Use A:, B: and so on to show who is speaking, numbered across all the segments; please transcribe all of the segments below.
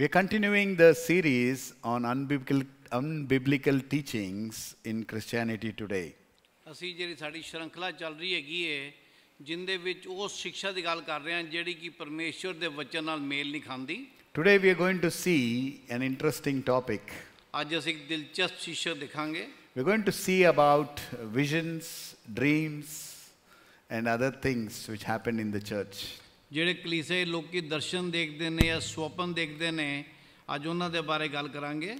A: We are continuing the series on unbiblical, unbiblical teachings in Christianity today.
B: ਅਸੀਂ ਜਿਹੜੀ ਸਾਡੀ ਸ਼੍ਰੰਖਲਾ ਚੱਲ ਰਹੀ ਹੈਗੀ ਏ ਜਿੰਦੇ ਵਿੱਚ ਉਸ ਸਿੱਖਿਆ ਦੀ ਗੱਲ ਕਰ ਰਹੇ ਹਾਂ ਜਿਹੜੀ ਕਿ ਪਰਮੇਸ਼ਵਰ ਦੇ ਵਚਨ ਨਾਲ ਮੇਲ ਨਹੀਂ ਖਾਂਦੀ
A: Today we are going to see an interesting topic.
B: ਅੱਜ ਅਸੀਂ ਇੱਕ ਦਿਲਚਸਪ ਸਿੱਖਿਆ ਦਿਖਾਂਗੇ
A: We're going to see about visions, dreams, and other things which happen in the church.
B: ਜਿਹੜੇ ਕਲੀਸੇ ਲੋਕੀ ਦਰਸ਼ਨ ਦੇਖਦੇ ਨੇ ਜਾਂ ਸੁਪਨ ਦੇਖਦੇ ਨੇ ਅੱਜ ਉਹਨਾਂ ਦੇ ਬਾਰੇ ਗੱਲ ਕਰਾਂਗੇ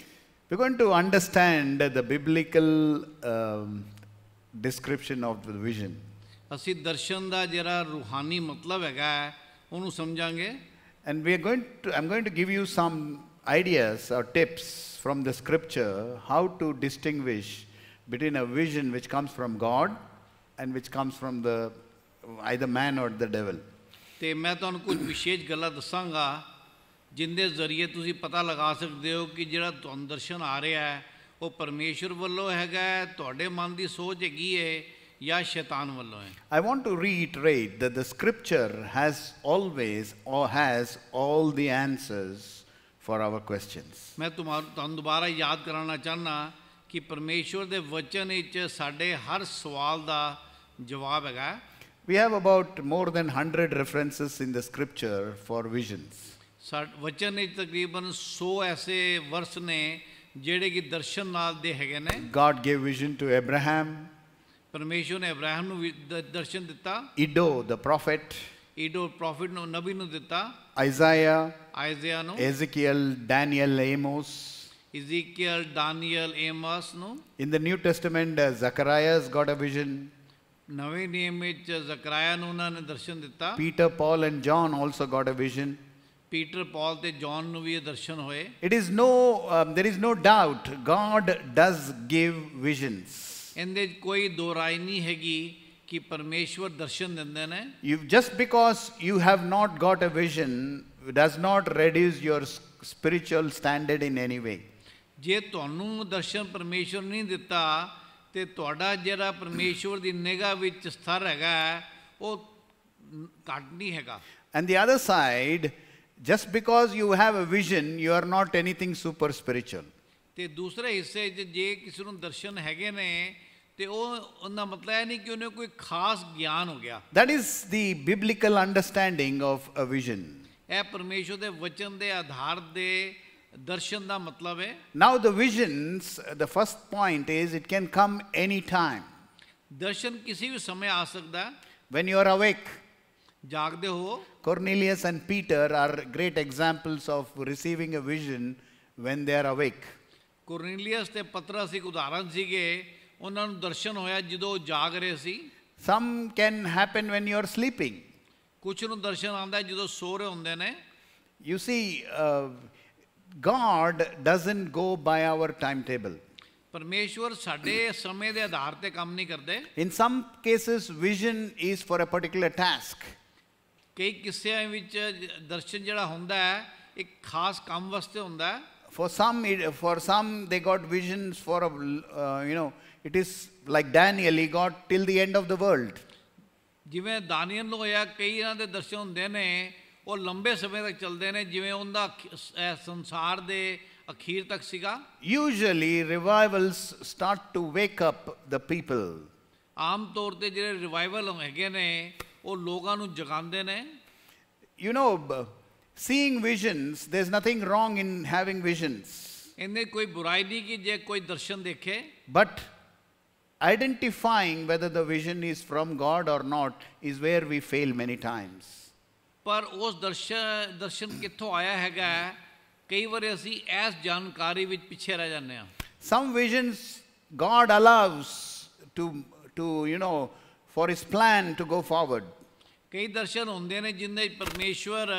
A: We're going to understand the biblical um, description of the vision.
B: ਅਸੀਂ ਦਰਸ਼ਨ ਦਾ ਜਿਹੜਾ ਰੂਹਾਨੀ ਮਤਲਬ ਹੈਗਾ ਹੈ, ਉਹਨੂੰ ਸਮਝਾਂਗੇ
A: And we are going to, I'm going to give you some ideas or tips from the scripture how to distinguish between a vision which comes from God and which comes from the either man or the devil.
B: ਤੇ ਮੈਂ ਤੁਹਾਨੂੰ ਕੁਝ ਵਿਸ਼ੇਸ਼ ਗੱਲਾਂ ਦੱਸਾਂਗਾ ਜਿੰਦੇ ਜ਼ਰੀਏ ਤੁਸੀਂ ਪਤਾ ਲਗਾ ਸਕਦੇ ਹੋ ਕਿ ਜਿਹੜਾ ਤੁਹਾਨੂੰ ਦਰਸ਼ਨ ਆ ਰਿਹਾ ਹੈ ਉਹ ਪਰਮੇਸ਼ਰ ਵੱਲੋਂ ਹੈਗਾ ਹੈ, ਤੁਹਾਡੇ ਮਨ ਦੀ ਸੋਚ ਹੈਗੀ ਹੈ ਜਾਂ ਸ਼ੈਤਾਨ ਵੱਲੋਂ ਹੈ
A: I want to reiterate that the scripture has always or has all the answers for our questions.
B: ਮੈਂ ਤੁਹਾਨੂੰ ਤੁਹਾਨੂੰ ਦੁਬਾਰਾ ਯਾਦ ਕਰਾਉਣਾ ਚਾਹਨਾ ਕਿ ਪਰਮੇਸ਼ਰ ਦੇ ਵਚਨ ਵਿੱਚ ਸਾਡੇ ਹਰ ਸਵਾਲ ਦਾ ਜਵਾਬ ਹੈਗਾ ਹੈ।
A: We have about more than 100 references in the scripture for visions.
B: ਸਾ ਵਚਨ ਵਿੱਚ ਤਕਰੀਬਨ 100 ਐਸੇ ਵਰਸ ਨੇ ਜਿਹੜੇ ਕਿ ਦਰਸ਼ਨ ਨਾਲ ਦੇ ਹੈਗੇ ਨੇ
A: God gave vision to Abraham,
B: ਪਰਮੇਸ਼ਰ ਨੇ ਅਬਰਾਹਮ ਨੂੰ ਵੀ ਦ- ਦਰਸ਼ਨ ਦਿੱਤਾ
A: Iddo, the prophet,
B: Iddo prophet ਨੂੰ ਨਬੀ ਨੂੰ ਦਿੱਤਾ
A: Isaiah,
B: ਆਇਜ਼ਿਆ ਨੂੰ
A: Ezekiel, Daniel, Amos.
B: Ezekiel Daniel Amos ਨੂੰ
A: In the New Testament, uh, Zacharias got a vision.
B: ਨਵੇਂ ਨਿਯਮ ਵਿੱਚ ਜ਼ਕਰਾਇਆ ਨੂੰ ਉਹਨਾਂ ਨੇ ਦਰਸ਼ਨ ਦਿੱਤਾ
A: Peter, Paul, and John also got a vision.
B: Peter Paul ਤੇ ਜੌਨ ਨੂੰ ਵੀ ਇਹ ਦਰਸ਼ਨ ਹੋਏ
A: It is no, um, there is no doubt, God does give visions.
B: ਇਹਦੇ 'ਚ ਕੋਈ ਦੋ ਰਾਏ ਨਹੀਂ ਹੈਗੀ ਕਿ ਪਰਮੇਸ਼ਵਰ ਦਰਸ਼ਨ ਦਿੰਦੇ ਨੇ
A: You, just because you have not got a vision does not reduce your s- spiritual standard in any way.
B: ਜੇ ਤੁਹਾਨੂੰ ਦਰਸ਼ਨ ਪਰਮੇਸ਼ਵਰ ਨਹੀਂ ਦਿੱਤਾ ਤੇ ਤੁਹਾਡਾ ਜਿਹੜਾ ਪਰਮੇਸ਼ਵਰ ਦੀ ਨਿਗਾਹ ਵਿੱਚ ਸਥਰ ਹੈਗਾ ਹੈ, ਉਹ ਘੱਟ ਨਹੀਂ ਹੈਗਾ
A: And the other side, just because you have a vision, you are not anything super spiritual.
B: ਤੇ ਦੂਸਰੇ ਹਿੱਸੇ 'ਚ ਜੇ ਕਿਸੇ ਨੂੰ ਦਰਸ਼ਨ ਹੈਗੇ ਨੇ ਤੇ ਉਹ ਉਹਦਾ ਮਤਲਬ ਇਹ ਨਹੀਂ ਕਿ ਉਹਨੇ ਕੋਈ ਖਾਸ ਗਿਆਨ ਹੋ ਗਿਆ
A: That is the biblical understanding of a vision.
B: ਇਹ ਪਰਮੇਸ਼ਵਰ ਦੇ ਵਚਨ ਦੇ ਆਧਾਰ ਦੇ ਦਰਸ਼ਨ ਦਾ ਮਤਲਬ ਹੈ
A: Now, the visions, the first point is it can come anytime.
B: ਦਰਸ਼ਨ ਕਿਸੇ ਵੀ ਸਮੇਂ ਆ ਸਕਦਾ ਹੈ।
A: When you are awake,
B: ਜਾਗਦੇ ਹੋ
A: Cornelius and Peter are great examples of receiving a vision when they are awake.
B: ਕੁਰਨੀਲੀਅਸ ਤੇ ਪਤਰਸ ਇੱਕ ਉਦਾਹਰਨ ਸੀਗੇ ਉਹਨਾਂ ਨੂੰ ਦਰਸ਼ਨ ਹੋਇਆ ਜਦੋਂ ਉਹ ਜਾਗ ਰਹੇ ਸੀ
A: Some can happen when you are sleeping.
B: ਕੁਝ ਨੂੰ ਦਰਸ਼ਨ ਆਉਂਦਾ ਹੈ ਜਦੋਂ ਸੋ ਰਹੇ ਹੁੰਦੇ ਨੇ
A: You see, uh, God doesn't go by our timetable.
B: ਪਰਮੇਸ਼ਵਰ ਸਾਡੇ ਸਮੇਂ ਦੇ ਆਧਾਰ ਤੇ ਕੰਮ ਨਹੀਂ ਕਰਦੇ
A: In some cases, vision is for a particular task.
B: ਕਈ ਕਿੱਸਿਆਂ ਵਿੱਚ ਦਰਸ਼ਨ ਜਿਹੜਾ ਹੁੰਦਾ ਹੈ ਇੱਕ ਖਾਸ ਕੰਮ ਵਾਸਤੇ ਹੁੰਦਾ ਹੈ
A: For some, it- for some, they got visions for a, uh, you know, it is like Daniel, he got till the end of the world.
B: ਜਿਵੇਂ ਦਾਨੀਅਲ ਨੂੰ ਹੋਇਆ ਕਈ ਇਹਨਾਂ ਦੇ ਦਰਸ਼ਨ ਹੁੰਦੇ ਨੇ ਉਹ ਲੰਬੇ ਸਮੇਂ ਤੱਕ ਚੱਲਦੇ ਨੇ ਜਿਵੇਂ ਉਹਦਾ ਅਖ- ਇਹ ਸੰਸਾਰ ਦੇ ਅਖੀਰ ਤੱਕ ਸੀਗਾ
A: Usually, revivals start to wake up the people.
B: ਆਮ ਤੌਰ ਤੇ ਜਿਹੜੇ ਰਿਵਾਈਵਲ ਹੈਗੇ ਨੇ ਉਹ ਲੋਕਾਂ ਨੂੰ ਜਗਾਉਂਦੇ ਨੇ
A: You know, b- seeing visions, there's nothing wrong in having visions.
B: ਇਹਨੇ ਕੋਈ ਬੁਰਾਈ ਨਹੀਂ ਕਿ ਜੇ ਕੋਈ ਦਰਸ਼ਨ ਦੇਖੇ
A: But identifying whether the vision is from God or not is where we fail many times.
B: ਪਰ ਉਸ ਦਰਸ਼ਨ ਦਰਸ਼ਨ ਕਿੱਥੋਂ ਆਇਆ ਹੈਗਾ ਹੈ? ਕਈ ਵਾਰ ਅਸੀਂ ਇਸ ਜਾਣਕਾਰੀ ਵਿੱਚ ਪਿੱਛੇ ਰਹਿ ਜਾਂਦੇ ਹਾਂ
A: Some visions God allows to, to you know, for His plan to go forward.
B: ਕਈ ਦਰਸ਼ਨ ਹੁੰਦੇ ਨੇ ਜਿੰਦੇ ਪਰਮੇਸ਼ਵਰ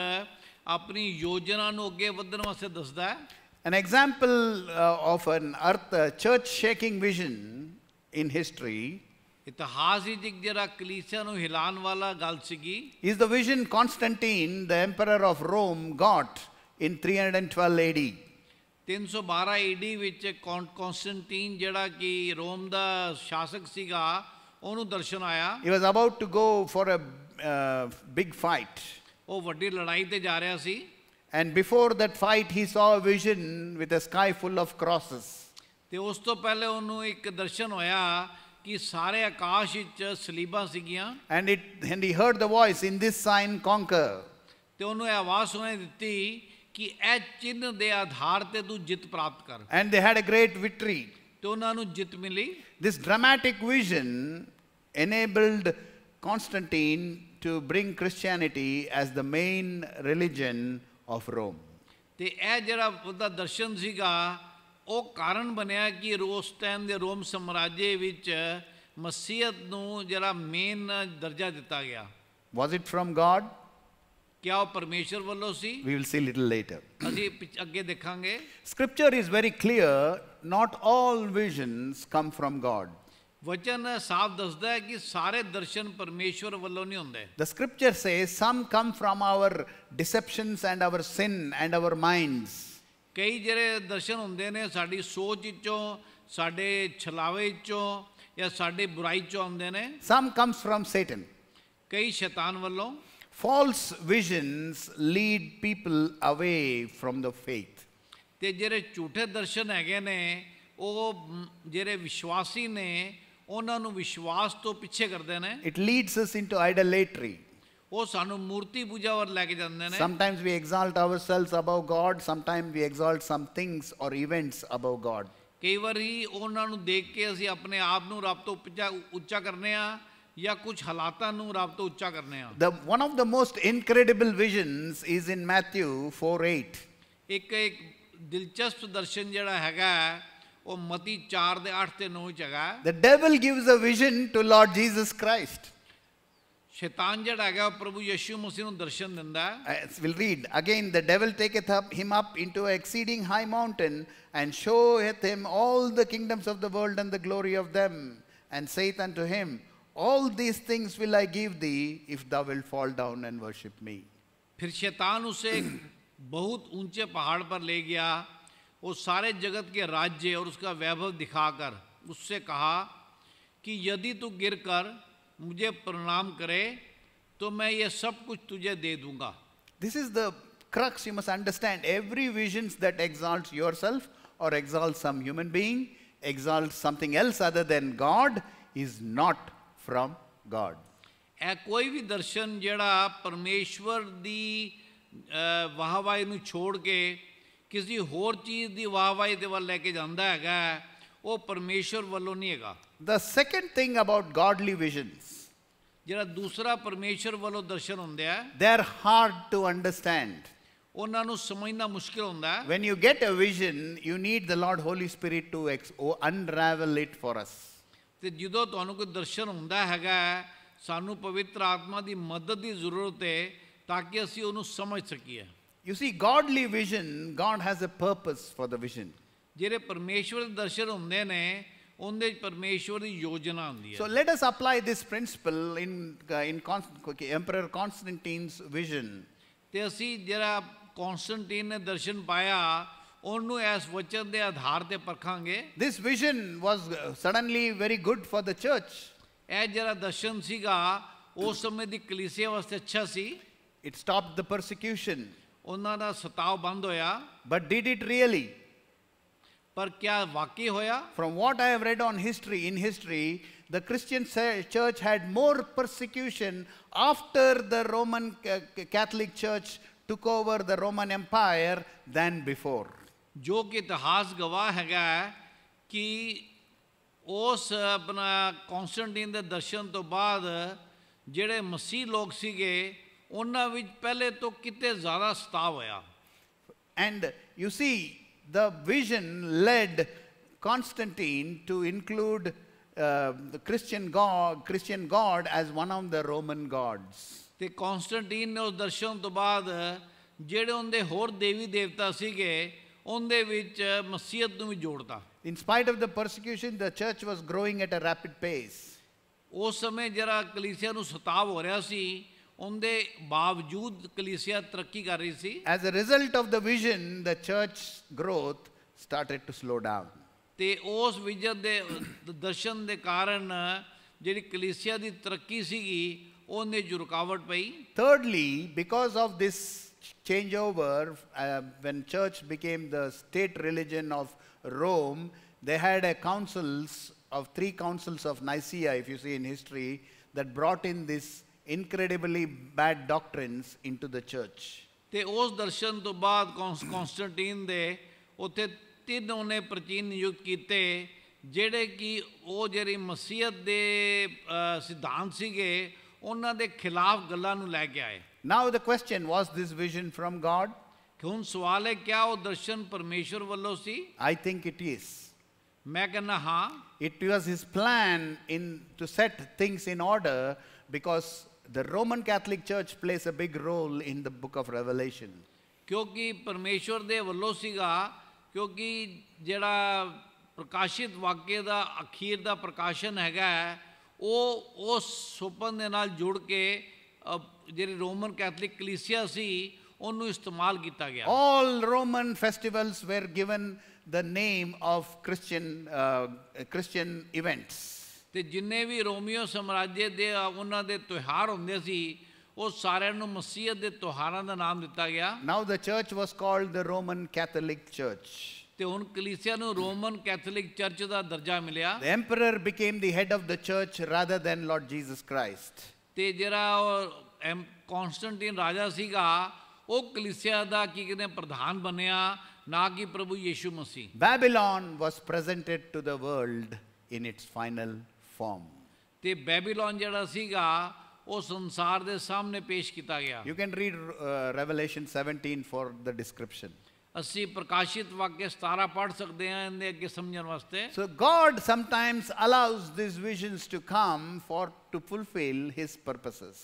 B: ਆਪਣੀ ਯੋਜਨਾ ਨੂੰ ਅੱਗੇ ਵਧਣ ਵਾਸਤੇ ਦੱਸਦਾ ਹੈ
A: An example uh, of an earth uh, church shaking vision in history
B: ਇਤਿਹਾਸ ਵਿੱਚ ਇੱਕ ਜਿਹੜਾ ਕਲੀਸਿਆ ਨੂੰ ਹਿਲਾਉਣ ਵਾਲਾ ਗੱਲ ਸੀਗੀ
A: is the vision Constantine, the emperor of Rome, got in 312 AD.
B: 312 AD ਵਿੱਚ ਕੌਨ- ਕੌਂਸਟੈਂਟੀਨ ਜਿਹੜਾ ਕਿ ਰੋਮ ਦਾ ਸ਼ਾਸਕ ਸੀਗਾ ਉਹਨੂੰ ਦਰਸ਼ਨ ਆਇਆ
A: He was about to go for a uh, big fight.
B: ਉਹ ਵੱਡੀ ਲੜਾਈ ਤੇ ਜਾ ਰਿਹਾ ਸੀ
A: And before that fight, he saw a vision with a sky full of crosses.
B: ਤੇ ਉਸ ਤੋਂ ਪਹਿਲੇ ਉਹਨੂੰ ਇੱਕ ਦਰਸ਼ਨ ਹੋਇਆ ਕਿ ਸਾਰੇ ਆਕਾਸ਼ ਵਿੱਚ ਸਲੀਬਾਂ ਸੀਗੀਆਂ
A: And, it, and he heard the voice, In this sign conquer.
B: ਤੇ ਉਹਨੂੰ ਇਹ ਆਵਾਜ਼ ਸੁਣਾਈ ਦਿੱਤੀ ਕਿ ਇਹ ਚਿੰਨ੍ਹ ਦੇ ਆਧਾਰ ਤੇ ਤੂੰ ਜਿੱਤ ਪ੍ਰਾਪਤ ਕਰ
A: And they had a great victory.
B: ਤੇ ਉਹਨਾਂ ਨੂੰ ਜਿੱਤ ਮਿਲੀ
A: This dramatic vision enabled Constantine to bring Christianity as the main religion of Rome.
B: ਤੇ ਇਹ ਜਿਹੜਾ ਉਹਦਾ ਦਰਸ਼ਨ ਸੀਗਾ ਉਹ ਕਾਰਨ ਬਣਿਆ ਕਿ ਉਸ ਟਾਈਮ ਦੇ ਰੋਮ ਸਾਮਰਾਜੇ ਵਿੱਚ ਮਸੀਹਤ ਨੂੰ ਜਿਹੜਾ ਮੇਨ ਦਰਜਾ ਦਿੱਤਾ ਗਿਆ
A: Was it from God?
B: ਕਿਆ ਉਹ ਪਰਮੇਸ਼ਰ ਵੱਲੋਂ ਸੀ
A: We will see little later.
B: ਅਸੀਂ ਪਿੱਛ- ਅੱਗੇ ਦੇਖਾਂਗੇ
A: Scripture is very clear not all visions come from God.
B: ਵਚਨ ਸਾਫ਼ ਦੱਸਦਾ ਹੈ ਕਿ ਸਾਰੇ ਦਰਸ਼ਨ ਪਰਮੇਸ਼ਵਰ ਵੱਲੋਂ ਨਹੀਂ ਹੁੰਦੇ
A: The scripture says some come from our deceptions and our sin and our minds.
B: ਕਈ ਜਿਹੜੇ ਦਰਸ਼ਨ ਹੁੰਦੇ ਨੇ ਸਾਡੀ ਸੋਚ ਵਿੱਚੋਂ ਸਾਡੇ ਛਲਾਵੇ ਵਿੱਚੋਂ ਜਾਂ ਸਾਡੇ ਬੁਰਾਈ ਚੋਂ ਆਉਂਦੇ ਨੇ
A: Some comes from Satan.
B: ਕਈ ਸ਼ੈਤਾਨ ਵੱਲੋਂ
A: False visions lead people away from the faith.
B: ਤੇ ਜਿਹੜੇ ਝੂਠੇ ਦਰਸ਼ਨ ਹੈਗੇ ਨੇ ਉਹ ਮ, ਜਿਹੜੇ ਵਿਸ਼ਵਾਸੀ ਨੇ ਉਹਨਾਂ ਨੂੰ ਵਿਸ਼ਵਾਸ ਤੋਂ ਪਿੱਛੇ ਕਰਦੇ ਨੇ
A: It leads us into idolatry.
B: ਉਹ ਸਾਨੂੰ ਮੂਰਤੀ ਪੂਜਾ ਵੱਲ ਲੈ ਕੇ ਜਾਂਦੇ ਨੇ
A: Sometimes we exalt ourselves above God, sometimes we exalt some things or events above God.
B: ਕਈ ਵਾਰੀ ਉਹਨਾਂ ਨੂੰ ਦੇਖ ਕੇ ਅਸੀਂ ਆਪਣੇ ਆਪ ਨੂੰ ਰੱਬ ਤੋਂ ਉੱਚਾ ਉੱਚਾ ਕਰਨੇ ਆ ਜਾਂ ਕੁਝ ਹਾਲਾਤਾਂ ਨੂੰ ਰੱਬ ਤੋਂ ਉੱਚਾ ਕਰਨੇ ਆ
A: The, one of the most incredible visions is in Matthew 4 8.
B: ਇੱਕ ਇੱਕ ਦਿਲਚਸਪ ਦਰਸ਼ਨ ਜਿਹੜਾ ਹੈਗਾ ਹੈ, ਉਹ ਮਤੀ 4 ਦੇ 8 ਤੇ 9 ਚ ਹੈਗਾ ਹੈ।
A: The devil gives a vision to Lord Jesus Christ.
B: ਸ਼ੈਤਾਨ ਜਿਹੜਾ ਹੈਗਾ ਉਹ ਪ੍ਰਭੂ ਯਿਸੂ ਮਸੀਹ ਨੂੰ ਦਰਸ਼ਨ ਦਿੰਦਾ ਹੈ
A: As we'll read again, the devil taketh up him up into an exceeding high mountain and showeth him all the kingdoms of the world and the glory of them, and saith unto him, All these things will I give thee if thou wilt fall down and worship me.
B: फिर शैतान उसे एक बहुत ऊंचे पहाड़ पर ले गया वो सारे जगत के राज्य और उसका वैभव दिखाकर उससे कहा कि यदि तू गिर कर मुझे प्रणाम करे तो मैं ये सब कुछ तुझे दे दूंगा
A: This is the crux you must understand. Every visions that exalts yourself or exalts some human being, exalts something else other than God, is not from God.
B: ਇਹ ਕੋਈ ਵੀ ਦਰਸ਼ਨ ਜਿਹੜਾ ਪਰਮੇਸ਼ਵਰ ਦੀ ਅ, ਵਾਹਵਾਹੀ ਨੂੰ ਛੋੜ ਕੇ ਕਿਸੇ ਹੋਰ ਚੀਜ਼ ਦੀ ਵਾਹਵਾਹੀ ਦੇ ਵੱਲ ਲੈ ਕੇ ਜਾਂਦਾ ਹੈਗਾ ਹੈ, ਉਹ ਪਰਮੇਸ਼ਵਰ ਵੱਲੋਂ ਨਹੀਂ ਹੈਗਾ
A: The second thing about godly visions,
B: ਜਿਹੜਾ ਦੂਸਰਾ ਪਰਮੇਸ਼ਵਰ ਵੱਲੋਂ ਦਰਸ਼ਨ ਹੁੰਦੇ ਆ
A: they're hard to understand.
B: ਉਹਨਾਂ ਨੂੰ ਸਮਝਣਾ ਮੁਸ਼ਕਿਲ ਹੁੰਦਾ ਹੈ
A: When you get a vision, you need the Lord Holy Spirit to ex- oh, unravel it for us.
B: ਤੇ ਜਦੋਂ ਤੁਹਾਨੂੰ ਕੋਈ ਦਰਸ਼ਨ ਹੁੰਦਾ ਹੈਗਾ ਹੈ, ਸਾਨੂੰ ਪਵਿੱਤਰ ਆਤਮਾ ਦੀ ਮਦਦ ਦੀ ਜ਼ਰੂਰਤ ਹੈ ਤਾਂ ਕਿ ਅਸੀਂ ਉਹਨੂੰ ਸਮਝ ਸਕੀਏ
A: You see, godly vision, God has a purpose for the vision.
B: ਜਿਹੜੇ ਪਰਮੇਸ਼ਵਰ ਦੇ ਦਰਸ਼ਨ ਹੁੰਦੇ ਨੇ ਉਹਦੇ 'ਚ ਪਰਮੇਸ਼ਵਰ ਦੀ ਯੋਜਨਾ ਹੁੰਦੀ
A: So
B: ਹੈ
A: let us apply this principle in, uh, in Const- okay, Emperor Constantine's vision.
B: ਤੇ ਅਸੀਂ ਜਿਹੜਾ ਕੌਂਸਟੈਂਟੀਨ ਨੇ ਦਰਸ਼ਨ ਪਾਇਆ ਉਹਨੂੰ ਇਸ ਵਚਨ ਦੇ ਆਧਾਰ ਤੇ ਪਰਖਾਂਗੇ
A: This vision was uh, suddenly very good for the church.
B: ਇਹ ਜਿਹੜਾ ਦਰਸ਼ਨ ਸੀਗਾ ਉਸ ਸਮੇਂ ਦੀ ਕਲੀਸਿਆ ਵਾਸਤੇ ਅੱਛਾ ਸੀ
A: It stopped the persecution.
B: ਉਹਨਾਂ ਦਾ ਸਤਾਵ ਬੰਦ ਹੋਇਆ
A: But did it really?
B: ਪਰ ਕਿਆ ਵਾਕਈ ਹੋਇਆ
A: From what I have read on history, in history, the Christian sa- church had more persecution after the Roman uh, Catholic Church took over the Roman Empire than before.
B: ਜੋ ਕਿ ਇਤਿਹਾਸ ਗਵਾਹ ਹੈਗਾ ਹੈ ਕਿ ਉਸ ਆਪਣਾ ਕੌਂਸਟੈਂਟੀਨ ਦੇ ਦਰਸ਼ਨ ਤੋਂ ਬਾਅਦ ਜਿਹੜੇ ਮਸੀਹ ਲੋਕ ਸੀਗੇ ਉਹਨਾਂ ਵਿੱਚ ਪਹਿਲੇ ਤੋਂ ਕਿਤੇ ਜ਼ਿਆਦਾ ਸਤਾਵ ਹੋਇਆ
A: And you see, the vision led Constantine to include uh, the Christian God, Christian God as one of the Roman gods.
B: ਤੇ ਕੌਂਸਟੈਂਟੀਨ ਨੇ ਉਸ ਦਰਸ਼ਨ ਤੋਂ ਬਾਅਦ ਜਿਹੜੇ ਉਹਦੇ ਹੋਰ ਦੇਵੀ ਦੇਵਤਾ ਸੀਗੇ ਉਹਦੇ ਵਿੱਚ ਮਸੀਹਤ ਨੂੰ ਵੀ ਜੋੜਤਾ
A: In spite of the persecution, the church was growing at a rapid pace.
B: ਉਸ ਸਮੇਂ ਜਿਹੜਾ ਕਲੀਸਿਆ ਨੂੰ ਸਤਾਵ ਹੋ ਰਿਹਾ ਸੀ ਉਹਦੇ ਬਾਵਜੂਦ ਕਲੀਸਿਆ ਤਰੱਕੀ ਕਰ ਰਹੀ ਸੀ
A: As a result of the vision, the church growth started to slow down.
B: ਤੇ ਉਸ ਵਿਜਨ ਦੇ ਦਰਸ਼ਨ ਦੇ ਕਾਰਨ ਜਿਹੜੀ ਕਲੀਸਿਆ ਦੀ ਤਰੱਕੀ ਸੀਗੀ ਉਹਨੇ ਜੋ ਰੁਕਾਵਟ ਪਈ
A: Thirdly, because of this changeover, uh, when church became the state religion of Rome, they had a councils of three councils of Nicaea, if you see in history, that brought in these incredibly bad doctrines into the church.
B: ਤੇ ਉਸ ਦਰਸ਼ਨ ਤੋਂ ਬਾਅਦ ਕੌਂਸ- ਕੌਂਸਟੈਂਟੀਨ ਦੇ ਉੱਥੇ ਤਿੰਨ ਉਹਨੇ ਪ੍ਰਾਚੀਨ ਨਿਯੁਕਤ ਕੀਤੇ ਜਿਹੜੇ ਕਿ ਉਹ ਜਿਹੜੀ ਮਸੀਹਤ ਦੇ ਅ, ਸਿਧਾਂਤ ਸੀਗੇ ਉਹਨਾਂ ਦੇ ਖਿਲਾਫ ਗੱਲਾਂ ਨੂੰ ਲੈ ਕੇ ਆਏ
A: Now the question was this vision from God?
B: ਕਿ ਹੁਣ ਸਵਾਲ ਹੈ ਕਿਆ ਉਹ ਦਰਸ਼ਨ ਪਰਮੇਸ਼ਵਰ ਵੱਲੋਂ ਸੀ
A: I think it is.
B: ਮੈਂ ਕਹਿੰਦਾ ਹਾਂ
A: It was his plan in to set things in order because the Roman Catholic Church plays a big role in the book of Revelation.
B: ਕਿਉਂਕਿ ਪਰਮੇਸ਼ਵਰ ਦੇ ਵੱਲੋਂ ਸੀਗਾ ਕਿਉਂਕਿ ਜਿਹੜਾ ਪ੍ਰਕਾਸ਼ਿਤ ਵਾਕਿਆ ਦਾ ਅਖੀਰ ਦਾ ਪ੍ਰਕਾਸ਼ਨ ਹੈਗਾ ਹੈ, ਉਹ ਉਸ ਸੁਪਨ ਦੇ ਨਾਲ ਜੁੜ ਕੇ ਅ, ਜਿਹੜੀ ਰੋਮਨ ਕੈਥੋਲਿਕ ਕਲੀਸਿਆ ਸੀ ਉਹਨੂੰ ਇਸਤੇਮਾਲ ਕੀਤਾ ਗਿਆ
A: All Roman festivals were given the name of Christian uh, Christian events.
B: ਤੇ ਜਿੰਨੇ ਵੀ ਰੋਮੀਓ ਸਮਰਾਜਯ ਦੇ ਆ, ਉਹਨਾਂ ਦੇ ਤਿਉਹਾਰ ਹੁੰਦੇ ਸੀ ਉਹ ਸਾਰਿਆਂ ਨੂੰ ਮਸੀਹਤ ਦੇ ਤਿਉਹਾਰਾਂ ਦਾ ਨਾਮ ਦਿੱਤਾ ਗਿਆ
A: Now the church was called the Roman Catholic Church.
B: ਤੇ ਹੁਣ ਕਲੀਸਿਆ ਨੂੰ ਰੋਮਨ ਕੈਥੋਲਿਕ ਚਰਚ ਦਾ ਦਰਜਾ ਮਿਲਿਆ
A: The emperor became the head of the church rather than Lord Jesus Christ.
B: ਤੇ ਜਿਹੜਾ ਉਹ ਐਮ- ਕੌਂਸਟੈਂਟੀਨ ਰਾਜਾ ਸੀਗਾ ਉਹ ਕਲੀਸਿਆ ਦਾ ਕੀ ਕਹਿੰਦੇ ਪ੍ਰਧਾਨ ਬਣਿਆ ਨਾ ਕਿ ਪ੍ਰਭੂ ਯੀਸ਼ੂ ਮਸੀਹ
A: Babylon was presented to the world in its final form.
B: ਤੇ ਬੈਬੀਲੋਨ ਜਿਹੜਾ ਸੀਗਾ ਉਹ ਸੰਸਾਰ ਦੇ ਸਾਹਮਣੇ ਪੇਸ਼ ਕੀਤਾ ਗਿਆ
A: You can read uh, Revelation 17 for the description.
B: ਅਸੀਂ ਪ੍ਰਕਾਸ਼ਿਤ ਵਾਕਿਆ 17 ਪੜ੍ਹ ਸਕਦੇ ਹਾਂ ਇਹਦੇ ਅੱਗੇ ਸਮਝਣ ਵਾਸਤੇ
A: So God sometimes allows these visions to come for to fulfill his purposes.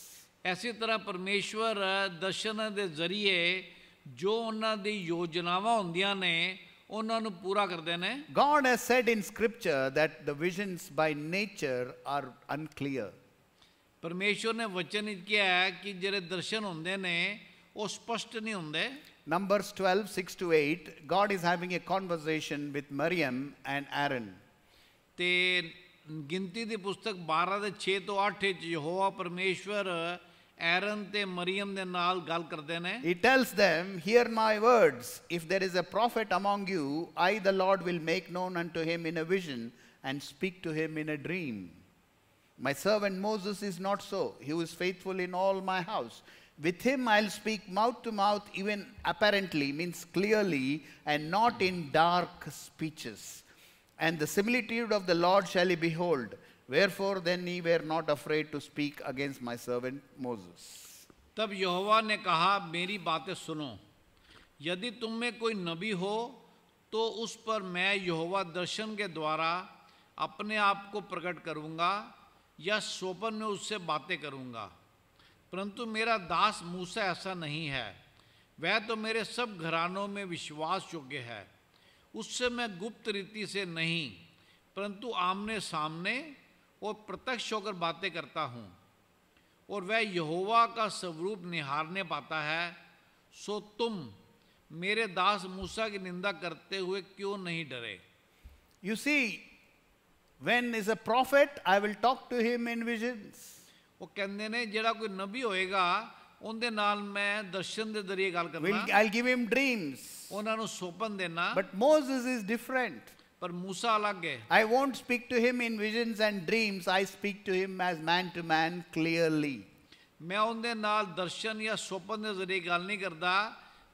B: ਐਸੀ ਤਰ੍ਹਾਂ ਪਰਮੇਸ਼ਵਰ ਦਰਸ਼ਨ ਦੇ ਜ਼ਰੀਏ ਜੋ ਉਹਨਾਂ ਦੀ ਯੋਜਨਾਵਾਂ ਹੁੰਦੀਆਂ ਨੇ ਉਹਨਾਂ ਨੂੰ ਪੂਰਾ ਕਰਦੇ ਨੇ
A: God has said in scripture that the visions by nature are unclear.
B: ਪਰਮੇਸ਼ਵਰ ਨੇ ਵਚਨ ਵਿੱਚ ਕਿਹਾ ਹੈ ਕਿ ਜਿਹੜੇ ਦਰਸ਼ਨ ਹੁੰਦੇ ਨੇ ਉਹ ਸਪਸ਼ਟ ਨਹੀਂ ਹੁੰਦੇ
A: Numbers 12, 6 to 8, God is having a conversation with Miriam and Aaron.
B: ਤੇ ਗਿਣਤੀ ਦੀ ਪੁਸਤਕ 12 ਦੇ 6 ਤੋਂ 8 ਵਿੱਚ ਯਹੋਵਾ ਪਰਮੇਸ਼ਵਰ ਐਰਨ ਤੇ ਮਰੀਮ ਦੇ ਨਾਲ ਗੱਲ ਕਰਦੇ ਨੇ
A: He tells them, Hear my words. If there is a prophet among you, I, the Lord, will make known unto him in a vision and speak to him in a dream. My servant Moses is not so. He is faithful in all my house. With him I'll speak mouth to mouth, even apparently, means clearly, and not in dark speeches. And the similitude of the Lord shall he behold. Wherefore then ye were not afraid to speak against my servant Moses.
B: तब यहोवा ने कहा, मेरी बातें सुनो। यदि तुम में कोई नबी हो तो उस पर मैं यहोवा दर्शन के द्वारा अपने आप को प्रकट करूँगा या स्वपन में उससे बातें करूँगा। परंतु मेरा दास मूसा ऐसा नहीं है। वह तो मेरे सब घरानों में विश्वास योग्य है। उससे मैं गुप्त रीति से नहीं, परंतु आमने सामने और प्रत्यक्ष होकर बातें करता हूँ और वह यहोवा का स्वरूप निहारने पाता है सो तुम मेरे दास मूसा की निंदा करते हुए क्यों नहीं डरे
A: You see, when is a prophet, I will talk to him in visions.
B: ਉਹ ਕਹਿੰਦੇ ਨੇ ਜਿਹੜਾ ਕੋਈ ਨਬੀ ਹੋਏਗਾ ਉਹਦੇ ਨਾਲ ਮੈਂ ਦਰਸ਼ਨ ਦੇ ਜ਼ਰੀਏ ਗੱਲ
A: Will,
B: ਕਰਨਾ
A: I'll give him dreams.
B: ਉਹਨਾਂ ਨੂੰ ਸੋਪਨ ਦੇਣਾ
A: But Moses is different.
B: ਪਰ ਮੂਸਾ ਅਲੱਗ ਹੈ
A: I won't speak to him in visions and dreams. I speak to him as man to man clearly.
B: ਮੈਂ ਉਹਦੇ ਨਾਲ ਦਰਸ਼ਨ ਜਾਂ ਸੋਪਨ ਦੇ ਜ਼ਰੀਏ ਗੱਲ ਨਹੀਂ ਕਰਦਾ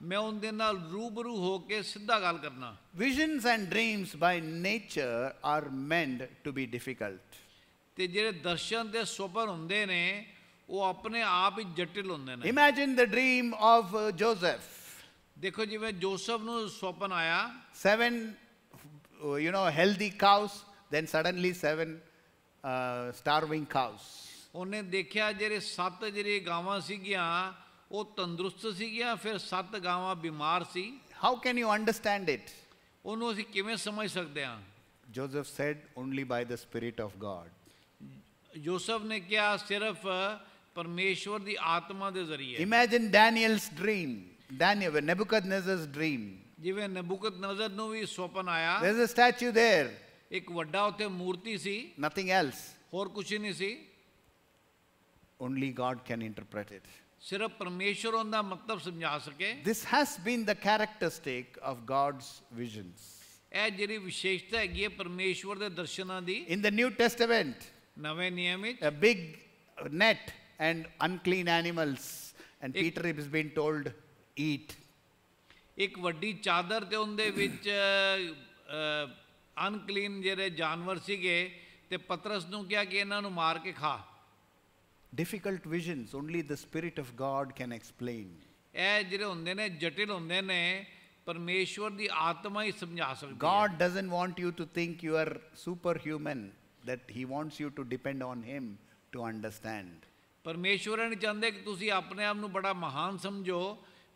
B: ਮੈਂ ਉਹਦੇ ਨਾਲ ਰੂਬਰੂ ਹੋ ਕੇ ਸਿੱਧਾ ਗੱਲ ਕਰਨਾ
A: Visions and dreams by nature are meant to be difficult.
B: ਤੇ ਜਿਹੜੇ ਦਰਸ਼ਨ ਤੇ ਸੁਪਨ ਹੁੰਦੇ ਨੇ ਉਹ ਆਪਣੇ ਆਪ ਹੀ ਜਟਿਲ ਹੁੰਦੇ ਨੇ
A: Imagine the dream of uh, Joseph.
B: ਦੇਖੋ ਜਿਵੇਂ ਜੋਸਫ ਨੂੰ ਸੁਪਨ ਆਇਆ
A: Seven, uh, you know, healthy cows, then suddenly seven uh, starving cows.
B: ਉਹਨੇ ਦੇਖਿਆ ਜਿਹੜੇ ਸੱਤ ਜਿਹੜੇ ਗਾਵਾਂ ਸੀਗੀਆਂ ਉਹ ਤੰਦਰੁਸਤ ਸੀਗੀਆਂ ਫਿਰ ਸੱਤ ਗਾਵਾਂ ਬਿਮਾਰ ਸੀ
A: How can you understand it?
B: ਉਹਨੂੰ ਅਸੀਂ ਕਿਵੇਂ ਸਮਝ ਸਕਦੇ ਹਾਂ
A: Joseph said, only by the Spirit of God.
B: ਯੋਸਫ ਨੇ ਕਿਹਾ ਸਿਰਫ ਪਰਮੇਸ਼ਵਰ ਦੀ ਆਤਮਾ ਦੇ ਜ਼ਰੀਏ
A: Imagine Daniel's dream, Daniel, Nebuchadnezzar's dream.
B: ਜਿਵੇਂ ਨਬੂਕਤ ਨਜ਼ਰ ਨੂੰ ਵੀ ਸੁਪਨ ਆਇਆ
A: There's a statue there,
B: ਇੱਕ ਵੱਡਾ ਉੱਥੇ ਮੂਰਤੀ ਸੀ
A: nothing else.
B: ਹੋਰ ਕੁਝ ਨਹੀਂ ਸੀ
A: Only God can interpret it.
B: ਸਿਰਫ ਪਰਮੇਸ਼ਰ ਉਹਦਾ ਮਤਲਬ ਸਮਝਾ ਸਕੇ
A: This has been the characteristic of God's visions.
B: ਇਹ ਜਿਹੜੀ ਵਿਸ਼ੇਸ਼ਤਾ ਹੈਗੀ ਹੈ ਪਰਮੇਸ਼ਵਰ ਦੇ ਦਰਸ਼ਨਾਂ ਦੀ
A: In the New Testament,
B: ਨਵੇਂ ਨਿਯਮ ਵਿੱਚ
A: a big net and unclean animals, and
B: Ik-
A: Peter is being told, eat.
B: ਇੱਕ ਵੱਡੀ ਚਾਦਰ ਤੇ ਉਹਦੇ ਵਿੱਚ ਅਨਕਲੀਨ ਜਿਹੜੇ ਜਾਨਵਰ ਸੀਗੇ ਤੇ ਪਤਰਸ ਨੂੰ ਕਿਹਾ ਕਿ ਇਹਨਾਂ ਨੂੰ ਮਾਰ ਕੇ ਖਾ
A: Difficult visions, only the Spirit of God can explain.
B: ਇਹ ਜਿਹੜੇ ਹੁੰਦੇ ਨੇ ਜਟਿਲ ਹੁੰਦੇ ਨੇ ਪਰਮੇਸ਼ਵਰ ਦੀ ਆਤਮਾ ਹੀ ਸਮਝਾ ਸਕਦੀ ਹੈ
A: God doesn't want you to think you are superhuman, that He wants you to depend on Him to understand.
B: ਪਰਮੇਸ਼ਵਰ ਇਹ ਨਹੀਂ ਚਾਹੁੰਦੇ ਕਿ ਤੁਸੀਂ ਆਪਣੇ ਆਪ ਨੂੰ ਬੜਾ ਮਹਾਨ ਸਮਝੋ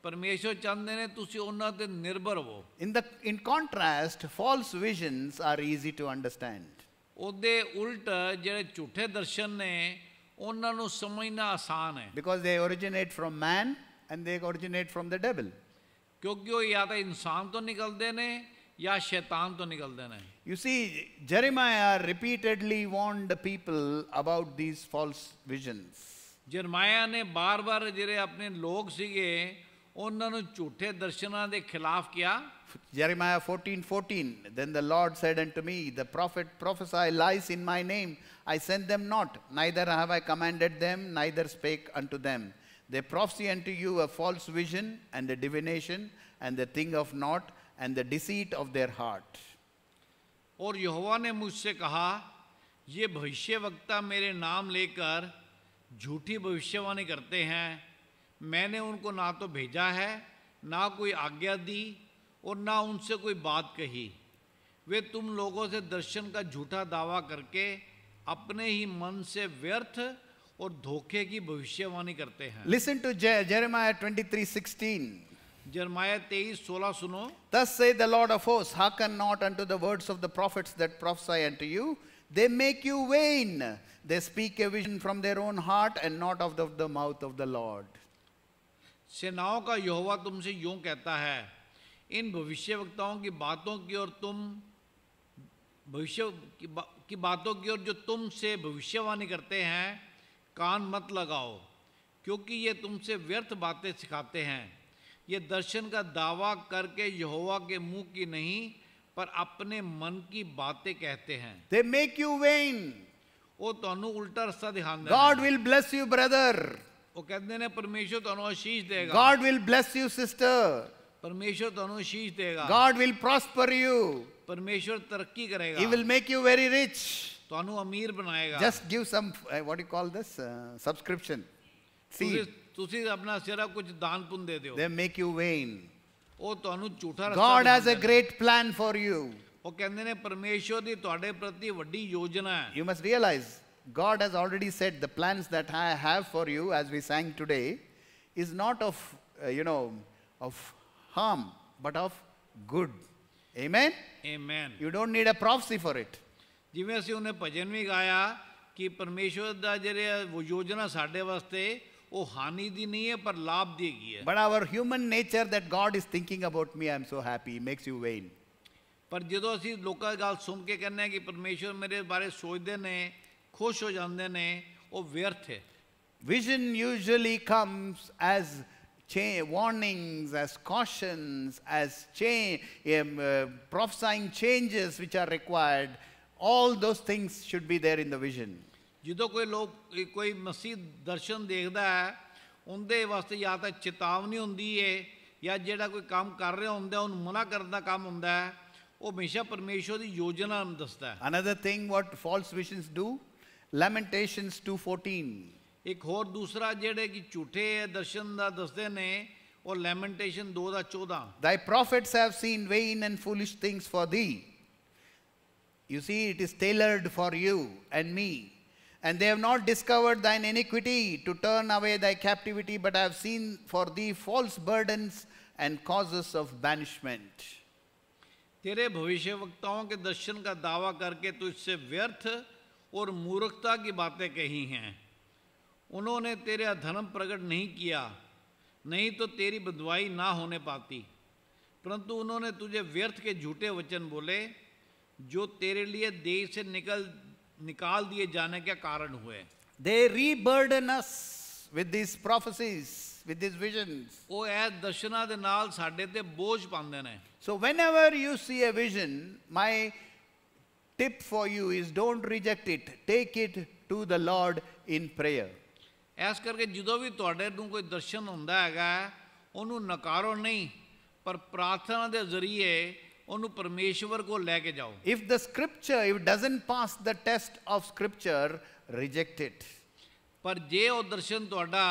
B: ਪਰਮੇਸ਼ਵਰ ਚਾਹੁੰਦੇ ਨੇ ਤੁਸੀਂ ਉਹਨਾਂ ਤੇ ਨਿਰਭਰ ਹੋ
A: In, the, in contrast, false visions are easy to understand.
B: ਉਹਦੇ ਉਲਟ ਜਿਹੜੇ ਝੂਠੇ ਦਰਸ਼ਨ ਨੇ ਉਹਨਾਂ ਨੂੰ ਸਮਝਣਾ ਆਸਾਨ ਹੈ
A: Because they originate from man and they originate from the devil.
B: ਕਿਉਂਕਿ ਉਹ ਜਾਂ ਤਾਂ ਇਨਸਾਨ ਤੋਂ ਨਿਕਲਦੇ ਨੇ ਜਾਂ ਸ਼ੈਤਾਨ ਤੋਂ ਨਿਕਲਦੇ ਨੇ
A: You see, Jeremiah repeatedly warned the people about these false visions.
B: ਜਰਮਾਇਆ ਨੇ ਬਾਰ-ਬਾਰ ਜਿਹੜੇ ਆਪਣੇ ਲੋਕ ਸੀਗੇ ਉਹਨਾਂ ਨੂੰ ਝੂਠੇ ਦਰਸ਼ਨਾਂ ਦੇ ਖਿਲਾਫ ਕਿਹਾ
A: Jeremiah 14 14. Then the Lord said unto me, The prophet prophesy lies in my name. I sent them not, neither have I commanded them, neither spake unto them. They prophesy unto you a false vision and a divination and the thing of naught and the deceit of their heart.
B: और यहोवा ने मुझसे कहा ये भविष्य वक्ता मेरे नाम लेकर झूठी भविष्यवाणी करते हैं मैंने उनको ना तो भेजा है ना कोई आज्ञा दी और ना उनसे कोई बात कही वे तुम लोगों से दर्शन का झूठा दावा करके अपने ही मन से व्यर्थ और धोखे की भविष्यवाणी करते हैं
A: Listen to Je- Jeremiah 23 16.
B: जरमाया तेईस सोलह सुनो
A: Thus saith the Lord of hosts, hearken not unto the words of the prophets that prophesy unto you. They make you vain. They speak a vision from their own heart and not of the, of the mouth of the Lord.
B: सेनाओं का यहोवा तुमसे यूँ कहता है इन भविष्यवक्ताओं की बातों की ओर तुम भविष्य की, बा, की बातों की ओर जो तुमसे भविष्यवाणी करते हैं कान मत लगाओ क्योंकि ये तुमसे व्यर्थ बातें सिखाते हैं। ये दर्शन का दावा करके यहोवा के मुँह की नहीं पर अपने मन की बातें कहते हैं।
A: दे मेक यू वेन
B: वो तो उल्टा रस्ता ध्यान
A: God will bless you brother
B: ਉਹ ਕਹਿੰਦੇ ਨੇ ਪਰਮੇਸ਼ਰ ਤੁਹਾਨੂੰ ਆਸ਼ੀਸ਼ ਦੇਗਾ
A: God will bless you, sister.
B: ਪਰਮੇਸ਼ਰ ਤੁਹਾਨੂੰ ਆਸ਼ੀਸ਼ ਦੇਗਾ
A: God will prosper you.
B: ਪਰਮੇਸ਼ਰ ਤਰੱਕੀ ਕਰੇਗਾ
A: He will make you very rich.
B: ਤੁਹਾਨੂੰ ਅਮੀਰ ਬਣਾਏਗਾ
A: Just give some, uh, what do you call this? Uh, subscription.
B: ਤੁਸੀਂ
A: See,
B: ਤੁਸੀਂ ਆਪਣਾ ਸਿਰਾ ਕੁਝ ਦਾਨ ਪੁੰਨ ਦੇ ਦਿਓ
A: they make you vain.
B: ਉਹ ਤੁਹਾਨੂੰ ਝੂਠਾ ਰਸਤਾ
A: God has a
B: ਦਿਖਾਉਂਦੇ ਨੇ।
A: great plan for you.
B: ਉਹ ਕਹਿੰਦੇ ਨੇ ਪਰਮੇਸ਼ਰ ਦੀ ਤੁਹਾਡੇ ਪ੍ਰਤੀ ਵੱਡੀ ਯੋਜਨਾ ਹੈ
A: You must realize God has already said the plans that I have for you, as we sang today, is not of, uh, you know, of harm, but of good. Amen?
B: Amen
A: You don't need a prophecy for it.
B: ਜਿਵੇਂ ਅਸੀਂ ਉਹਨੇ ਭਜਨ ਵੀ ਗਾਇਆ ਕਿ ਪਰਮੇਸ਼ਰ ਦਾ ਜਿਹੜੇ ਉਹ ਯੋਜਨਾ ਸਾਡੇ ਵਾਸਤੇ ਉਹ ਹਾਨੀ ਦੀ ਨਹੀਂ ਹੈ ਪਰ ਲਾਭ ਦੀ ਹੈਗੀ ਹੈ
A: But our human nature that God is thinking about me, I'm so happy, makes you vain.
B: ਪਰ ਜਦੋਂ ਅਸੀਂ ਲੋਕਾਂ ਦੀ ਗੱਲ ਸੁਣ ਕੇ ਕਹਿੰਦੇ ਹਾਂ ਕਿ ਪਰਮੇਸ਼ਰ ਮੇਰੇ ਬਾਰੇ ਸੋਚਦੇ ਨੇ ਖੁਸ਼ ਹੋ ਜਾਂਦੇ ਨੇ ਉਹ ਵਿਅਰਥ ਹੈ
A: Vision usually comes as cha- warnings, as cautions, as cha- um, uh, prophesying changes which are required. All those things should be there in the vision.
B: ਜਦੋਂ ਕੋਈ ਲੋਕ ਕੋਈ ਮਸੀਹ ਦਰਸ਼ਨ ਦੇਖਦਾ ਹੈ ਉਹਦੇ ਵਾਸਤੇ ਜਾਂ ਤਾਂ ਚੇਤਾਵਨੀ ਹੁੰਦੀ ਹੈ ਜਾਂ ਜਿਹੜਾ ਕੋਈ ਕੰਮ ਕਰ ਰਿਹਾ ਹੁੰਦਾ ਉਹਨੂੰ ਮਨਾ ਕਰਨ ਦਾ ਕੰਮ ਹੁੰਦਾ ਹੈ ਉਹ ਹਮੇਸ਼ਾ ਪਰਮੇਸ਼ਵਰ ਦੀ ਯੋਜਨਾ ਨੂੰ ਦੱਸਦਾ ਹੈ
A: Another thing what false visions do, Lamentations 2:14.
B: ਇੱਕ ਹੋਰ ਦੂਸਰਾ ਜਿਹੜੇ ਕਿ ਝੂਠੇ ਦਰਸ਼ਨ ਦਾ ਦੱਸਦੇ ਨੇ ਉਹ ਲੈਮੈਂਟੇਸ਼ਨ 2 ਦਾ 14
A: Thy prophets have seen vain and foolish things for thee. You see, it is tailored for you and me. And they have not discovered thine iniquity to turn away thy captivity, but have seen for thee false burdens and causes of banishment.
B: तेरे भविष्यवक्ताओं के दर्शन का दावा करके तुझसे व्यर्थ और मूर्खता की बातें कही हैं उन्होंने तेरे अधर्म प्रकट नहीं किया नहीं तो तेरी बदवाई ना होने पाती परंतु उन्होंने तुझे व्यर्थ के झूठे वचन बोले जो तेरे लिए देश से निकल निकाल दिए जाने के कारण हुए
A: They reburden us with these prophecies, with these visions.
B: ਉਹ ਇਹ ਦਰਸ਼ਨਾਂ ਦੇ ਨਾਲ ਸਾਡੇ ਤੇ ਬੋਝ ਪਾਉਂਦੇ ਨੇ
A: So, whenever you see a vision, my tip for you is don't reject it. Take it to the Lord in prayer.
B: ਇਸ ਕਰਕੇ ਜਦੋਂ ਵੀ ਤੁਹਾਡੇ ਨੂੰ ਕੋਈ ਦਰਸ਼ਨ ਹੁੰਦਾ ਹੈਗਾ ਉਹਨੂੰ ਨਕਾਰੋ ਨਹੀਂ ਪਰ ਪ੍ਰਾਰਥਨਾ ਦੇ ਜ਼ਰੀਏ ਉਹਨੂੰ ਪਰਮੇਸ਼ਵਰ ਕੋਲ ਲੈ ਕੇ ਜਾਓ
A: If the scripture, if it doesn't pass the test of scripture, reject it.
B: ਪਰ ਜੇ ਉਹ ਦਰਸ਼ਨ ਤੁਹਾਡਾ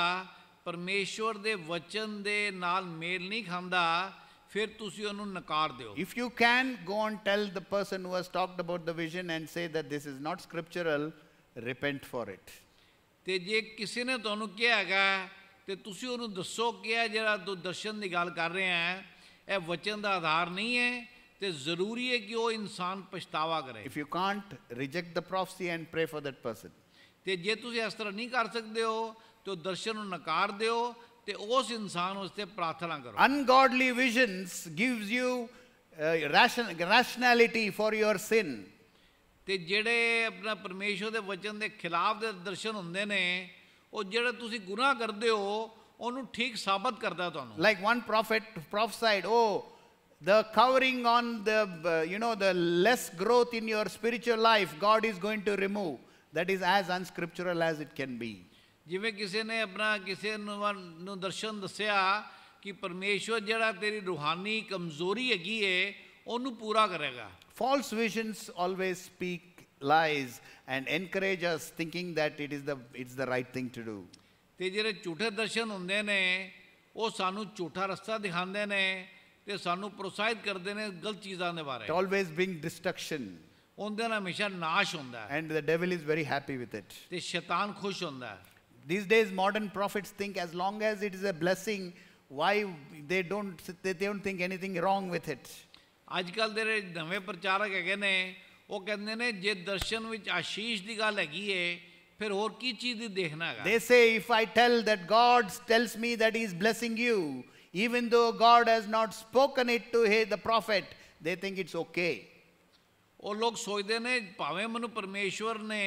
B: ਪਰਮੇਸ਼ਵਰ ਦੇ ਵਚਨ ਦੇ ਨਾਲ ਮੇਲ ਨਹੀਂ ਖਾਂਦਾ ਫਿਰ ਤੁਸੀਂ ਉਹਨੂੰ ਨਕਾਰ ਦਿਓ
A: If you can, go and tell the person who has talked about the vision and say that this is not scriptural, repent for it.
B: ਤੇ ਜੇ ਕਿਸੇ ਨੇ ਤੁਹਾਨੂੰ ਕਿਹਾ ਹੈਗਾ ਤੇ ਤੁਸੀਂ ਉਹਨੂੰ ਦੱਸੋ ਕਿ ਇਹ ਜਿਹੜਾ ਤੂੰ ਦਰਸ਼ਨ ਦੀ ਗੱਲ ਕਰ ਰਿਹਾ ਹੈ ਇਹ ਵਚਨ ਦਾ ਆਧਾਰ ਨਹੀਂ ਹੈ ਤੇ ਜ਼ਰੂਰੀ ਹੈ ਕਿ ਉਹ ਇਨਸਾਨ ਪਛਤਾਵਾ ਕਰੇ
A: If you can't, reject the prophecy and pray for that person.
B: ਤੇ ਜੇ ਤੁਸੀਂ ਇਸ ਤਰ੍ਹਾਂ ਨਹੀਂ ਕਰ ਸਕਦੇ ਹੋ ਤੇ ਉਹ ਦਰਸ਼ਨ ਨੂੰ ਨਕਾਰ ਦਿਓ ਤੇ ਉਸ ਇਨਸਾਨ ਉਸਤੇ ਪ੍ਰਾਰਥਨਾ ਕਰੋ
A: Ungodly visions gives you uh, ration, rationality for your sin.
B: ਤੇ ਜਿਹੜੇ ਆਪਣਾ ਪਰਮੇਸ਼ਵਰ ਦੇ ਵਚਨ ਦੇ ਖਿਲਾਫ ਦੇ ਦਰਸ਼ਨ ਹੁੰਦੇ ਨੇ ਉਹ ਜਿਹੜੇ ਤੁਸੀਂ ਗੁਨਾਹ ਕਰਦੇ ਹੋ ਉਹਨੂੰ ਠੀਕ ਸਾਬਤ ਕਰਦਾ ਤੁਹਾਨੂੰ
A: Like one prophet prophesied, oh, the covering on the, uh, you know, the less growth in your spiritual life, God is going to remove. That is as unscriptural as it can be.
B: ਜਿਵੇਂ ਕਿਸੇ ਨੇ ਆਪਣਾ ਕਿਸੇ ਨੂੰ ਵ- ਨੂੰ ਦਰਸ਼ਨ ਦੱਸਿਆ ਕਿ ਪਰਮੇਸ਼ਵਰ ਜਿਹੜਾ ਤੇਰੀ ਰੂਹਾਨੀ ਕਮਜ਼ੋਰੀ ਹੈਗੀ ਏ ਉਹਨੂੰ ਪੂਰਾ ਕਰੇਗਾ
A: False visions always speak lies and encourage us thinking that it is the, it's the right thing to do.
B: ਤੇ ਜਿਹੜੇ ਝੂਠੇ ਦਰਸ਼ਨ ਹੁੰਦੇ ਨੇ ਉਹ ਸਾਨੂੰ ਝੂਠਾ ਰਸਤਾ ਦਿਖਾਉਂਦੇ ਨੇ ਤੇ ਸਾਨੂੰ ਪ੍ਰੋਤਸਾਹਿਤ ਕਰਦੇ ਨੇ ਗਲਤ ਚੀਜ਼ਾਂ ਦੇ ਬਾਰੇ
A: It always brings destruction
B: ਉਹਦੇ ਨਾਲ ਹਮੇਸ਼ਾ ਨਾਸ਼ ਹੁੰਦਾ ਹੈ
A: and the devil is very happy with it.
B: ਤੇ ਸ਼ੈਤਾਨ ਖੁਸ਼ ਹੁੰਦਾ ਹੈ
A: These days, modern prophets think as long as it is a blessing, why they don't, they don't think anything wrong with it.
B: ਅੱਜ ਕੱਲ ਦੇ ਜਿਹੜੇ ਨਵੇਂ ਪ੍ਰਚਾਰਕ ਹੈਗੇ ਨੇ ਉਹ ਕਹਿੰਦੇ ਨੇ ਜੇ ਦਰਸ਼ਨ ਵਿੱਚ ਆਸ਼ੀਸ਼ ਦੀ ਗੱਲ ਹੈਗੀ ਏ ਫਿਰ ਹੋਰ ਕੀ ਚੀਜ਼ ਦੀ ਦੇਖਣਾ ਹੈਗਾ
A: They say, if I tell that God tells me that He is blessing you, even though God has not spoken it to he- the prophet, they think it's okay.
B: ਉਹ ਲੋਕ ਸੋਚਦੇ ਨੇ ਭਾਵੇਂ ਮੈਨੂੰ ਪਰਮੇਸ਼ਵਰ ਨੇ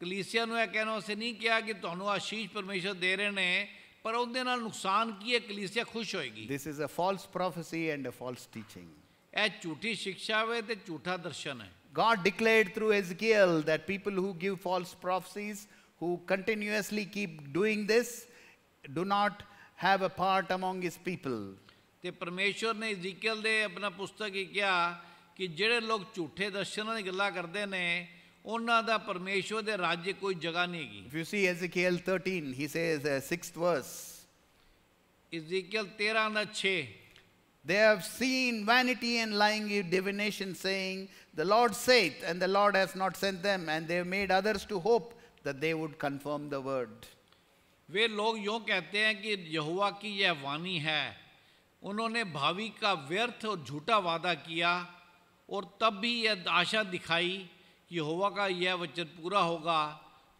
B: ਕਲੀਸਿਆ ਨੂੰ ਇਹ ਕਹਿਣ ਵਾਸਤੇ ਨਹੀਂ ਕਿਹਾ ਕਿ ਤੁਹਾਨੂੰ ਆਸ਼ੀਸ਼ ਪਰਮੇਸ਼ਵਰ ਦੇ ਰਹੇ ਨੇ ਪਰ ਉਹਦੇ ਨਾਲ ਨੁਕਸਾਨ ਕੀ ਹੈ ਕਲੀਸਿਆ ਖੁਸ਼ ਹੋਏਗੀ
A: This is a false prophecy and a false teaching.
B: ਇਹ ਝੂਠੀ ਸਿੱਖਿਆ ਵੇ ਤੇ ਝੂਠਾ ਦਰਸ਼ਨ ਹੈ
A: God declared through Ezekiel that people who give false prophecies, who continuously keep doing this, do not have a part among His people.
B: ਤੇ ਪਰਮੇਸ਼ਵਰ ਨੇ ਇਜ਼ੀਕੀਅਲ ਦੇ ਆਪਣਾ ਪੁਸਤਕ ਹੀ ਕਿਹਾ ਕਿ ਜਿਹੜੇ ਲੋਕ ਝੂਠੇ ਦਰਸ਼ਨਾਂ ਦੀ ਗੱਲਾਂ ਕਰਦੇ ਨੇ ਉਹਨਾਂ ਦਾ ਪਰਮੇਸ਼ਵਰ ਦੇ ਰਾਜ 'ਚ ਕੋਈ ਜਗ੍ਹਾ ਨਹੀਂ ਹੈਗੀ
A: If you see Ezekiel 13, he says, uh, sixth verse,
B: ਇਜ਼ੀਕੀਅਲ 13 ਦਾ 6
A: They have seen vanity and lying divination, saying, The Lord saith, and the Lord has not sent them, and they have made others to hope that they would confirm the word.
B: वे लोग यूं कहते हैं कि यहोवा की यह वाणी है उन्होंने भावी का व्यर्थ और झूठा वादा किया और तब भी यह आशा दिखाई कि यहोवा का यह वचन पूरा होगा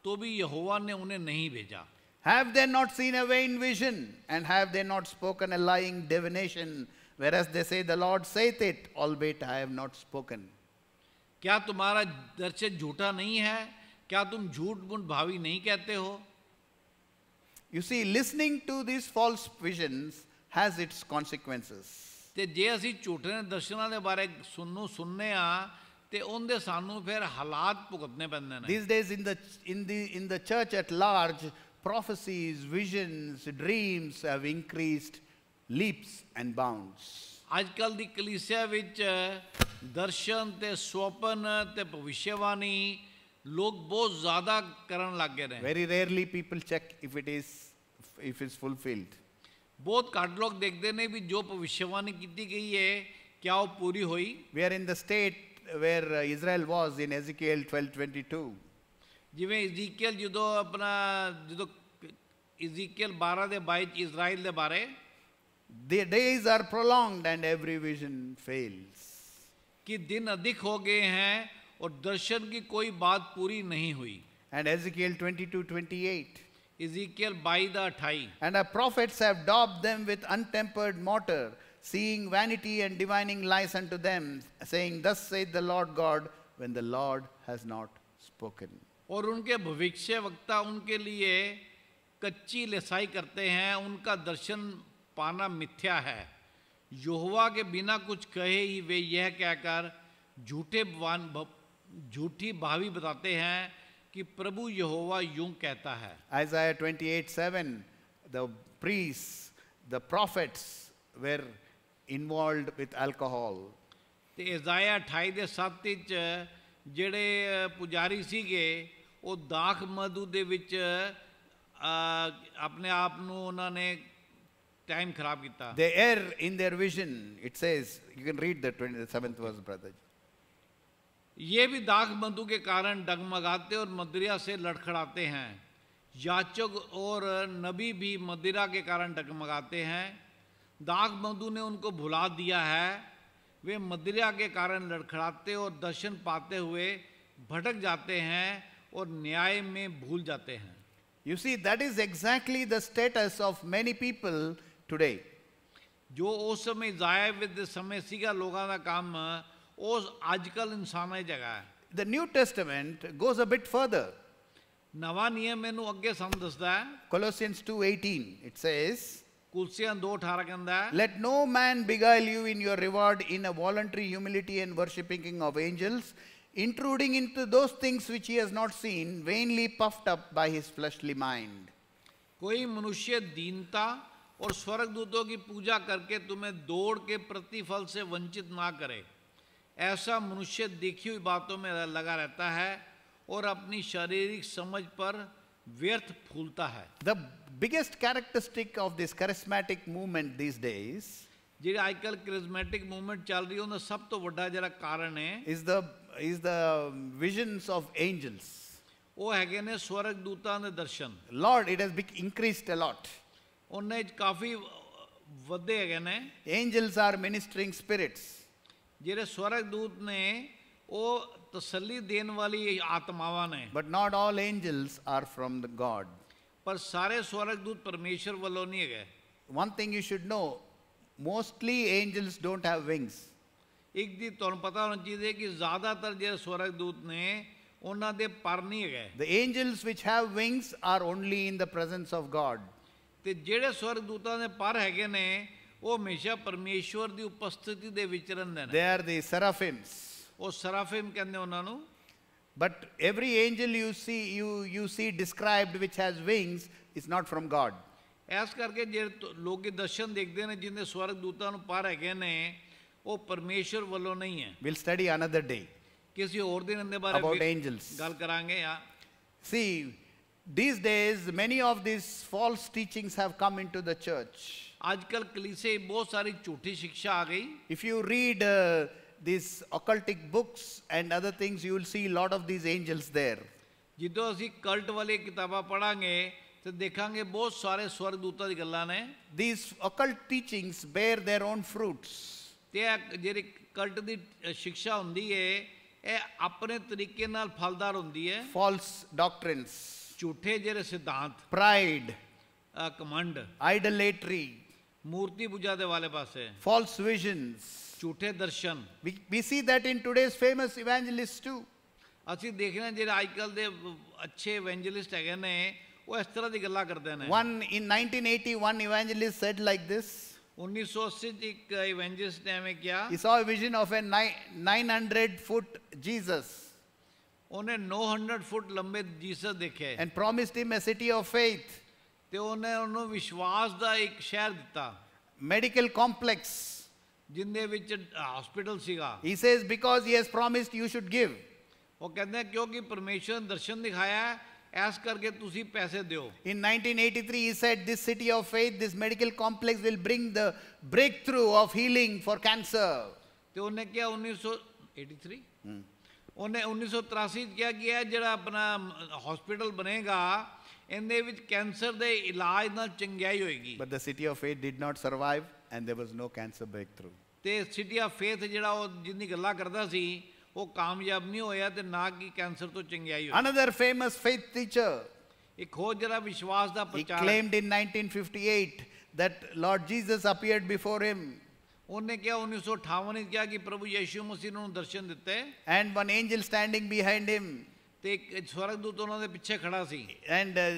B: तो भी यहोवा ने उन्हें नहीं भेजा
A: Have they not seen a vain vision, and have they not spoken a lying divination? Whereas they say, The Lord saith it, albeit I have not spoken.
B: क्या तुम्हारा दर्शन झूठा नहीं है क्या तुम झूठ मूठ भावी नहीं कहते हो
A: You see, listening to these false visions has its consequences.
B: ਤੇ ਜੇ ਅਸੀਂ ਝੂਠੇ ਦਰਸ਼ਨਾਂ ਦੇ ਬਾਰੇ ਸੁਣਨੂ ਸੁਣਨੇ ਆ ਤੇ ਉਹਦੇ ਸਾਨੂੰ ਫਿਰ ਹਾਲਾਤ ਭੁਗਤਨੇ ਪੈਂਦੇ ਨੇ
A: These days, in the, in, the, in the church at large, prophecies, visions, dreams have increased leaps and bounds.
B: ਅੱਜ ਕੱਲ ਦੀ ਕਲੀਸਿਆ ਵਿੱਚ ਦਰਸ਼ਨ ਤੇ ਸੁਪਨ ਤੇ ਭਵਿਸ਼ਯਵਾਣੀ ਲੋਕ ਬਹੁਤ ਜ਼ਿਆਦਾ ਕਰਨ ਲੱਗ ਗਏ ਨੇ
A: Very rarely people check if it is if it's fulfilled.
B: ਬਹੁਤ ਘੱਟ ਲੋਕ ਦੇਖਦੇ ਨੇ ਵੀ ਜੋ ਭਵਿਸ਼ਯਵਾਣੀ ਕੀਤੀ ਗਈ ਹੈ ਕਿਆ ਉਹ ਪੂਰੀ ਹੋਈ
A: We are in the state where uh, Israel was in Ezekiel 12:22.
B: ਜਿਵੇਂ ਇਜ਼ੀਕੀਅਲ ਜਦੋਂ ਆਪਣਾ ਜਦੋਂ ਇਜ਼ੀਕੀਅਲ 12 ਦੇ 22 ਚ ਇਜ਼ਰਾਈਲ ਦੇ ਬਾਰੇ
A: The days are prolonged and every vision fails.
B: कि दिन अधिक हो गए हैं और दर्शन की कोई बात पूरी नहीं हुई
A: And Ezekiel 22:28.
B: Ezekiel by the अठाई
A: And our prophets have daubed them with untempered mortar, seeing vanity and divining lies unto them, saying, Thus saith the Lord God, when the Lord has not spoken.
B: और उनके भविष्य वक्ता उनके लिए कच्ची लिसाई करते हैं उनका दर्शन पाना मिथ्या है यहोवा के बिना कुछ कहे ही वे यह कहकर झूठे भगवान झूठी भावी बताते हैं कि प्रभु यहोवा यूँ कहता है
A: Isaiah 28 7, the priests, the prophets were involved with alcohol.
B: ਤੇ ਇਜ਼ਾਇਆ 28 ਦੇ 7 ਵਿੱਚ ਜਿਹੜੇ ਅ, ਪੁਜਾਰੀ ਸੀਗੇ ਉਹ ਦਾਖ ਮਧੂ ਦੇ ਵਿੱਚ ਅ, ਆਪਣੇ ਆਪ ਨੂੰ ਉਹਨਾਂ ਨੇ ਟਾਈਮ ਖਰਾਬ ਕੀਤਾ
A: They err in their vision. It says, you can read the 27th verse, brother.
B: ये भी दाख मधु के कारण डगमगाते और मदिरा से लड़खड़ाते हैं याचक और नबी भी मदिरा के कारण डगमगाते हैं दाख मधु ने उनको भुला दिया है वे मदिरा के कारण लड़खड़ाते और दर्शन पाते हुए भटक जाते हैं और न्याय में भूल जाते हैं
A: You see, that is exactly the status of many people today.
B: ਜੋ ਉਸ ਸਮੇਂ ਜ਼ਾਇਆ ਵਿਦ ਸਮੇਂ ਸੀਗਾ ਲੋਕਾਂ ਦਾ ਕੰਮ ਉਸ ਅੱਜ ਕੱਲ ਇਨਸਾਨਾਂ ਦੀ ਜਗ੍ਹਾ ਹੈ
A: The New Testament goes a bit further.
B: ਨਵਾਂ ਨਿਯਮ ਮੈਨੂੰ ਅੱਗੇ ਸਾਨੂੰ ਦੱਸਦਾ ਹੈ
A: Colossians 2:18 it says,
B: कुलसियाँ दो ठार कंदा
A: let no man beguile you in your reward in a voluntary humility and worshipping of angels intruding into those things which he has not seen vainly puffed up by his fleshly mind
B: कोई मनुष्य दीनता और स्वर्ग दूतों की पूजा करके तुम्हें दौड़ के प्रतिफल से वंचित ना करे। ऐसा मनुष्य देखी हुई बातों में लगा रहता है और अपनी शारीरिक समझ पर व्यर्थ फूलता है
A: The biggest characteristic of this charismatic movement these days
B: ਜਿਹੜੀ ਅੱਜ ਕੱਲ ਕ੍ਰਿਸਮੈਟਿਕ ਮੂਵਮੈਂਟ ਚੱਲ ਰਹੀ ਹੈ ਉਹਦਾ ਸਭ ਤੋਂ ਵੱਡਾ ਜਿਹੜਾ ਕਾਰਨ ਹੈ
A: is the is the visions of angels.
B: ਉਹ ਹੈਗੇ ਨੇ ਸਵਰਗ ਦੂਤਾਂ ਦੇ ਦਰਸ਼ਨ
A: Lord, it has bec- increased a lot.
B: ਉਹਨਾਂ 'ਚ ਕਾਫੀ ਵਧੇ ਹੈਗੇ ਨੇ
A: Angels are ministering spirits.
B: ਜਿਹੜੇ ਸਵਰਗ ਦੂਤ ਨੇ ਉਹ ਤਸੱਲੀ ਦੇਣ ਵਾਲੀ ਆਤਮਾਵਾਂ ਨੇ
A: But not all angels are from the God.
B: ਪਰ ਸਾਰੇ ਸਵਰਗ ਦੂਤ ਪਰਮੇਸ਼ਰ ਵੱਲੋਂ ਨਹੀਂ ਹੈਗੇ
A: One thing you should know mostly angels don't have wings.
B: ਇੱਕ ਦੀ ਤੁਹਾਨੂੰ ਪਤਾ ਹੋਣਾ ਚਾਹੀਦਾ ਕਿ ਜ਼ਿਆਦਾਤਰ ਜਿਹੜੇ ਸਵਰਗ ਦੂਤ ਨੇ ਉਹਨਾਂ ਦੇ ਪਰ ਨਹੀਂ ਹੈਗੇ
A: The angels which have wings are only in the presence of God.
B: ਤੇ ਜਿਹੜੇ ਸਵਰਗ ਦੂਤਾਂ ਦੇ ਪਰ ਹੈਗੇ ਨੇ ਉਹ ਹਮੇਸ਼ਾ ਪਰਮੇਸ਼ਵਰ ਦੀ ਉਪਸਥਿਤੀ ਦੇ ਵਿੱਚ ਰਹਿੰਦੇ ਨੇ
A: They are the seraphims.
B: ਉਹ ਸਰਾਫਿਮ ਕਹਿੰਦੇ ਉਹਨਾਂ ਨੂੰ
A: But every angel you see you you see described which has wings is not from God.
B: ਇਸ ਕਰਕੇ ਜਿਹੜੇ ਤ- ਲੋਕੀ ਦਰਸ਼ਨ ਦੇਖਦੇ ਨੇ ਜਿੰਦੇ ਸਵਰਗ ਦੂਤਾਂ ਨੂੰ ਪਰ ਹੈਗੇ ਨੇ ਉਹ ਪਰਮੇਸ਼ਵਰ ਵੱਲੋਂ ਨਹੀਂ ਹੈ
A: We'll study another day.
B: ਕਿਸੇ ਹੋਰ ਦਿਨ ਇਹਦੇ ਬਾਰੇ
A: About
B: ਵੀ
A: angels.
B: ਗੱਲ ਕਰਾਂਗੇ ਆ
A: See, these days many of these false teachings have come into the church.
B: ਅੱਜ ਕੱਲ ਕਲੀਸੇ ਬਹੁਤ ਸਾਰੀ ਝੂਠੀ ਸਿੱਖਿਆ ਆ ਗਈ
A: If you read uh, these occultic books and other things, you will see a lot of these angels there.
B: ਜਦੋਂ ਅਸੀਂ cult ਵਾਲੀ ਕਿਤਾਬਾਂ ਪੜਾਂਗੇ ਤੇ ਦੇਖਾਂਗੇ ਬਹੁਤ ਸਾਰੇ ਸਵਰਗ ਦੂਤਾਂ ਦੀ ਗੱਲਾਂ ਨੇ
A: These occult teachings bear their own fruits.
B: ਤੇ ਇਹ ਜਿਹੜੀ ਕਲਟ ਦੀ ਅ, ਸਿੱਖਿਆ ਹੁੰਦੀ ਹੈ ਇਹ ਆਪਣੇ ਤਰੀਕੇ ਨਾਲ ਫਲਦਾਰ ਹੁੰਦੀ ਹੈ
A: False doctrines,
B: ਝੂਠੇ ਜਿਹੜੇ ਸਿਧਾਂਤ
A: pride,
B: ਅ, ਕਮੰਡ
A: idolatry,
B: ਮੂਰਤੀ ਪੂਜਾ ਦੇ ਵਾਲੇ ਪਾਸੇ
A: false visions.
B: ਝੂਠੇ ਦਰਸ਼ਨ
A: We, we see that in today's famous evangelists too.
B: ਅਸੀਂ ਦੇਖਦੇ ਹਾਂ ਜਿਹੜੇ ਅੱਜ ਕੱਲ ਦੇ ਵ- ਅੱਛੇ ਇਵੈਂਜਲਿਸਟ ਹੈਗੇ ਨੇ ਉਹ ਇਸ ਤਰ੍ਹਾਂ ਦੀ ਗੱਲਾਂ ਕਰਦੇ ਨੇ
A: One in 1980, one evangelist said like this
B: 1980 ਚ ਇੱਕ ਇਵੈਂਜਲਿਸਟ ਨੇ ਐਵੇਂ ਕਿਹਾ
A: He saw a vision of a ni- 900 foot Jesus
B: ਉਹਨੇ 900 ਫੁੱਟ ਲੰਬੇ ਜੀਸਸ ਦੇਖੇ
A: and promised him a city of faith,
B: ਤੇ ਉਹਨੇ ਉਹਨੂੰ ਵਿਸ਼ਵਾਸ ਦਾ ਇੱਕ ਸ਼ਹਿਰ ਦਿੱਤਾ
A: medical complex.
B: ਜਿੰਦੇ ਵਿੱਚ ਹਸਪੀਟਲ ਸੀਗਾ
A: He says, Because he has promised, you should give.
B: ਉਹ ਕਹਿੰਦੇ ਕਿਉਂਕਿ ਪਰਮੇਸ਼ਰ ਨੇ ਦਰਸ਼ਨ ਦਿਖਾਇਆ ਹੈ, ਐਸ ਕਰਕੇ ਤੁਸੀਂ ਪੈਸੇ ਦਿਓ
A: In 1983, he said, This city of faith, this medical complex will bring the breakthrough of healing for cancer.
B: ਤੇ ਉਹਨੇ ਕਿਹਾ 1983 ਉਹਨੇ 1983 ਚ ਕਿਹਾ ਕਿ ਇਹ ਜਿਹੜਾ ਆਪਣਾ ਹਸਪੀਟਲ ਬਣੇਗਾ ਇਹਦੇ ਵਿੱਚ ਕੈਂਸਰ ਦੇ ਇਲਾਜ ਨਾਲ ਚੰਗਿਆਈ ਹੋਏਗੀ
A: But the city of faith did not survive, and there was no cancer breakthrough.
B: ਤੇ ਸਿਟੀ ਆਫ ਫੇਥ ਜਿਹੜਾ ਉਹ ਜਿੰਨੀ ਗੱਲਾਂ ਕਰਦਾ ਸੀ ਉਹ ਕਾਮਯਾਬ ਨਹੀਂ ਹੋਇਆ ਤੇ ਨਾ ਕਿ ਕੈਂਸਰ ਤੋਂ ਚੰਗਿਆਈ ਹੋਈ
A: Another famous faith teacher,
B: ਇੱਕ ਹੋਰ ਜਿਹੜਾ ਵਿਸ਼ਵਾਸ ਦਾ
A: he
B: ਪ੍ਰਚਾਰ
A: claimed in 1958 that Lord Jesus appeared before him,
B: ਉਹਨੇ ਕਿਹਾ 1958 ਵਿੱਚ ਕਿਹਾ ਕਿ ਪ੍ਰਭੂ ਯੀਸ਼ੂ ਮਸੀਹ ਨੂੰ ਦਰਸ਼ਨ ਦਿੱਤੇ
A: and one angel standing behind him.
B: ਤੇ ਇੱਕ ਸਵਰਗਦੂਤ ਉਹਨਾਂ ਦੇ ਪਿੱਛੇ ਖੜਾ ਸੀ
A: And uh,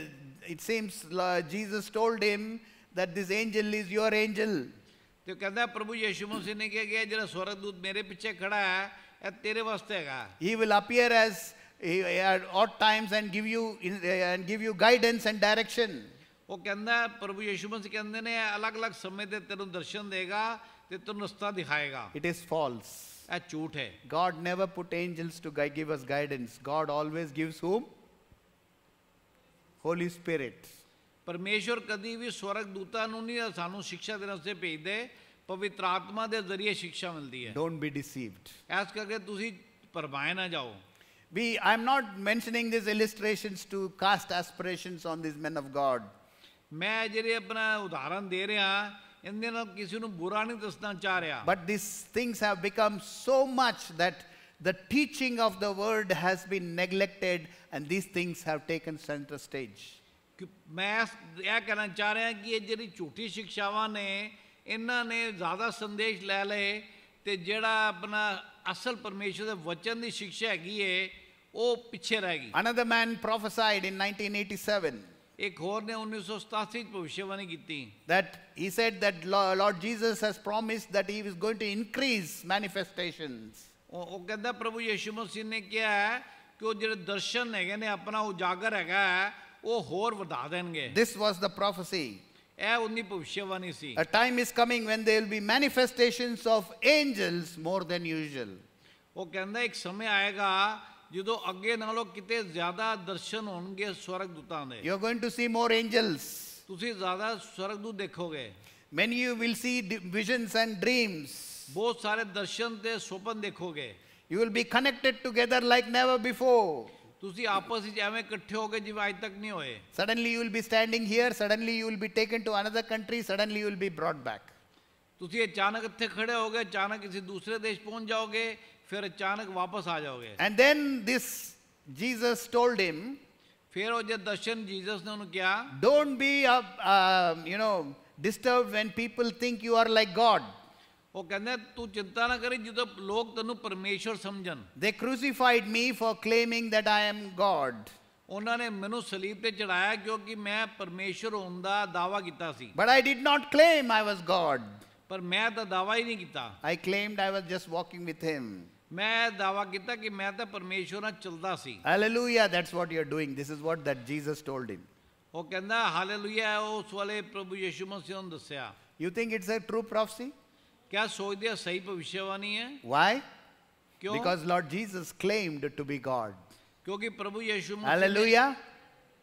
A: it seems uh, Jesus told him that this angel is your angel.
B: ਤੇ ਉਹ ਕਹਿੰਦਾ ਪ੍ਰਭੂ ਯੀਸ਼ੂ ਮਸੀਹ ਨੇ ਕਿਹਾ ਗਿਆ ਜਿਹੜਾ ਸਵਰਗਦੂਤ ਮੇਰੇ ਪਿੱਛੇ ਖੜਾ ਹੈ ਇਹ ਤੇਰੇ ਵਾਸਤੇ ਹੈਗਾ
A: He will appear as uh, at odd times and give you in- uh, and give you guidance and direction.
B: ਉਹ ਕਹਿੰਦਾ ਪ੍ਰਭੂ ਯੀਸ਼ੂ ਮਸੀਹ ਕਹਿੰਦੇ ਨੇ ਇਹ ਅਲੱਗ-ਅਲੱਗ ਸਮੇਂ ਤੇ ਤੈਨੂੰ ਦਰਸ਼ਨ ਦੇਗਾ ਤੇ ਤੈਨੂੰ ਰਸਤਾ ਦਿਖਾਏਗਾ
A: It is false.
B: ਇਹ ਝੂਠ ਹੈ
A: God never put angels to gui- give us guidance. God always gives whom? Holy Spirit.
B: ਪਰਮੇਸ਼ਵਰ ਕਦੀ ਵੀ ਸਵਰਗ ਦੂਤਾਂ ਨੂੰ ਨਹੀਂ ਸਾਨੂੰ ਸਿੱਖਿਆ ਦੇਣ ਵਾਸਤੇ ਭੇਜਦੇ ਪਵਿੱਤਰ ਆਤਮਾ ਦੇ ਜ਼ਰੀਏ ਸਿੱਖਿਆ ਮਿਲਦੀ ਹੈ
A: Don't be deceived.
B: ਐਸ ਕਰਕੇ ਤੁਸੀਂ ਪਰਵਾਏ ਨਾ ਜਾਓ
A: We, I'm not mentioning these illustrations to cast aspirations on these men of God.
B: ਮੈਂ ਜਿਹੜੇ ਆਪਣਾ ਉਦਾਹਰਨ ਦੇ ਰਿਹਾ ਇਹਦੇ ਨਾਲ ਕਿਸੇ ਨੂੰ ਬੁਰਾ ਨਹੀਂ ਦੱਸਣਾ ਚਾਹ ਰਿਹਾ
A: But these things have become so much that the teaching of the word has been neglected and these things have taken center stage.
B: ਕਿ ਮੈਂ ਇਸ- ਇਹ ਕਹਿਣਾ ਚਾਹ ਰਿਹਾ ਕਿ ਇਹ ਜਿਹੜੀ ਝੂਠੀ ਸਿੱਖਿਆਵਾਂ ਨੇ ਇਹਨਾਂ ਨੇ ਜ਼ਿਆਦਾ ਸੰਦੇਸ਼ ਲੈ ਲਏ ਤੇ ਜਿਹੜਾ ਆਪਣਾ ਅਸਲ ਪਰਮੇਸ਼ਰ ਦੇ ਵਚਨ ਦੀ ਸਿੱਖਿਆ ਹੈਗੀ ਏ ਉਹ ਪਿੱਛੇ ਰਹਿ ਗਈ
A: Another man prophesied in 1987
B: ਇੱਕ ਹੋਰ ਨੇ 1987 ਚ ਭਵਿੱਖਬਾਣੀ ਕੀਤੀ
A: that he said that Lo- Lord Jesus has promised that he is going to increase manifestations.
B: ਉਹ ਉਹ ਕਹਿੰਦਾ ਪ੍ਰਭੂ ਯੀਸ਼ੂ ਮਸੀਹ ਨੇ ਕਿਹਾ ਹੈ ਕਿ ਉਹ ਜਿਹੜੇ ਦਰਸ਼ਨ ਹੈਗੇ ਨੇ ਆਪਣਾ ਉਜਾਗਰ ਹੈਗਾ ਹੈ, ਉਹ ਹੋਰ ਵਧਾ ਦੇਣਗੇ
A: This was the prophecy.
B: ਇਹ ਉਹਦੀ ਭਵਿੱਖਬਾਣੀ ਸੀ
A: A time is coming when there will be manifestations of angels more than usual.
B: ਉਹ ਕਹਿੰਦਾ ਇੱਕ ਸਮੇਂ ਆਏਗਾ ਜਦੋਂ ਅੱਗੇ ਨਾਲੋਂ ਕਿਤੇ ਜ਼ਿਆਦਾ ਦਰਸ਼ਨ ਹੋਣਗੇ ਸਵਰਗਦੂਤਾਂ ਦੇ
A: You're going to see more angels.
B: ਤੁਸੀਂ ਜ਼ਿਆਦਾ ਸਵਰਗਦੂਤ ਦੇਖੋਗੇ
A: Many you will see d- visions and dreams.
B: ਬਹੁਤ ਸਾਰੇ ਦਰਸ਼ਨ ਤੇ ਸੁਪਨ ਦੇਖੋਗੇ
A: You will be connected together like never before.
B: ਤੁਸੀਂ ਆਪਸ ਵਿੱਚ ਐਵੇਂ ਇਕੱਠੇ ਹੋਗੇ ਜਿਵੇਂ ਅੱਜ ਤੱਕ ਨਹੀਂ ਹੋਏ
A: Suddenly you will be standing here, suddenly you will be taken to another country, suddenly you will be brought back.
B: ਤੁਸੀਂ ਅਚਾਨਕ ਇੱਥੇ ਖੜੇ ਹੋਗੇ ਅਚਾਨਕ ਕਿਸੇ ਦੂਸਰੇ ਦੇਸ਼ ਪਹੁੰਚ ਜਾਓਗੇ ਫਿਰ ਅਚਾਨਕ ਵਾਪਸ ਆ ਜਾਓਗੇ
A: And then this Jesus told him,
B: ਫਿਰ ਉਹ ਜੇ ਦਰਸ਼ਨ ਜੀਸਸ ਨੇ ਉਹਨੂੰ ਕਿਹਾ
A: Don't be, uh, uh, you know, disturbed when people think you are like God.
B: ਉਹ ਕਹਿੰਦਾ ਤੂੰ ਚਿੰਤਾ ਨਾ ਕਰੀ ਜਦੋਂ ਲੋਕ ਤੈਨੂੰ ਪਰਮੇਸ਼ਵਰ ਸਮਝਣ
A: They crucified me for claiming that I am God.
B: ਉਹਨਾਂ ਨੇ ਮੈਨੂੰ ਸਲੀਬ ਤੇ ਚੜਾਇਆ ਕਿਉਂਕਿ ਮੈਂ ਪਰਮੇਸ਼ਵਰ ਹੋਣ ਦਾ ਦਾਵਾ ਕੀਤਾ ਸੀ
A: But I did not claim I was God.
B: ਪਰ ਮੈਂ ਤਾਂ ਦਾਵਾ ਹੀ ਨਹੀਂ ਕੀਤਾ
A: I claimed I was just walking with Him.
B: ਮੈਂ ਦਾਵਾ ਕੀਤਾ ਕਿ ਮੈਂ ਤਾਂ ਪਰਮੇਸ਼ਵਰ ਨਾਲ ਚੱਲਦਾ ਸੀ
A: Hallelujah, that's what you're doing. This is what that Jesus told him.
B: ਉਹ ਕਹਿੰਦਾ ਹਾਲੇਲੂਇਆ ਉਸ ਵਾਲੇ ਪ੍ਰਭੂ ਯਿਸੂ ਮਸੀਹ ਨੂੰ ਦੱਸਿਆ
A: You think it's a true prophecy?
B: ਕਿਆ ਸੋਚਦੇ ਆ ਸਹੀ ਭਵਿੱਖਬਾਣੀ ਹੈ
A: Why?
B: ਕਿਉਂ
A: Because Lord Jesus claimed to be God.
B: ਕਿਉਂਕਿ ਪ੍ਰਭੂ ਯਿਸੂ ਮਸੀਹ
A: Hallelujah.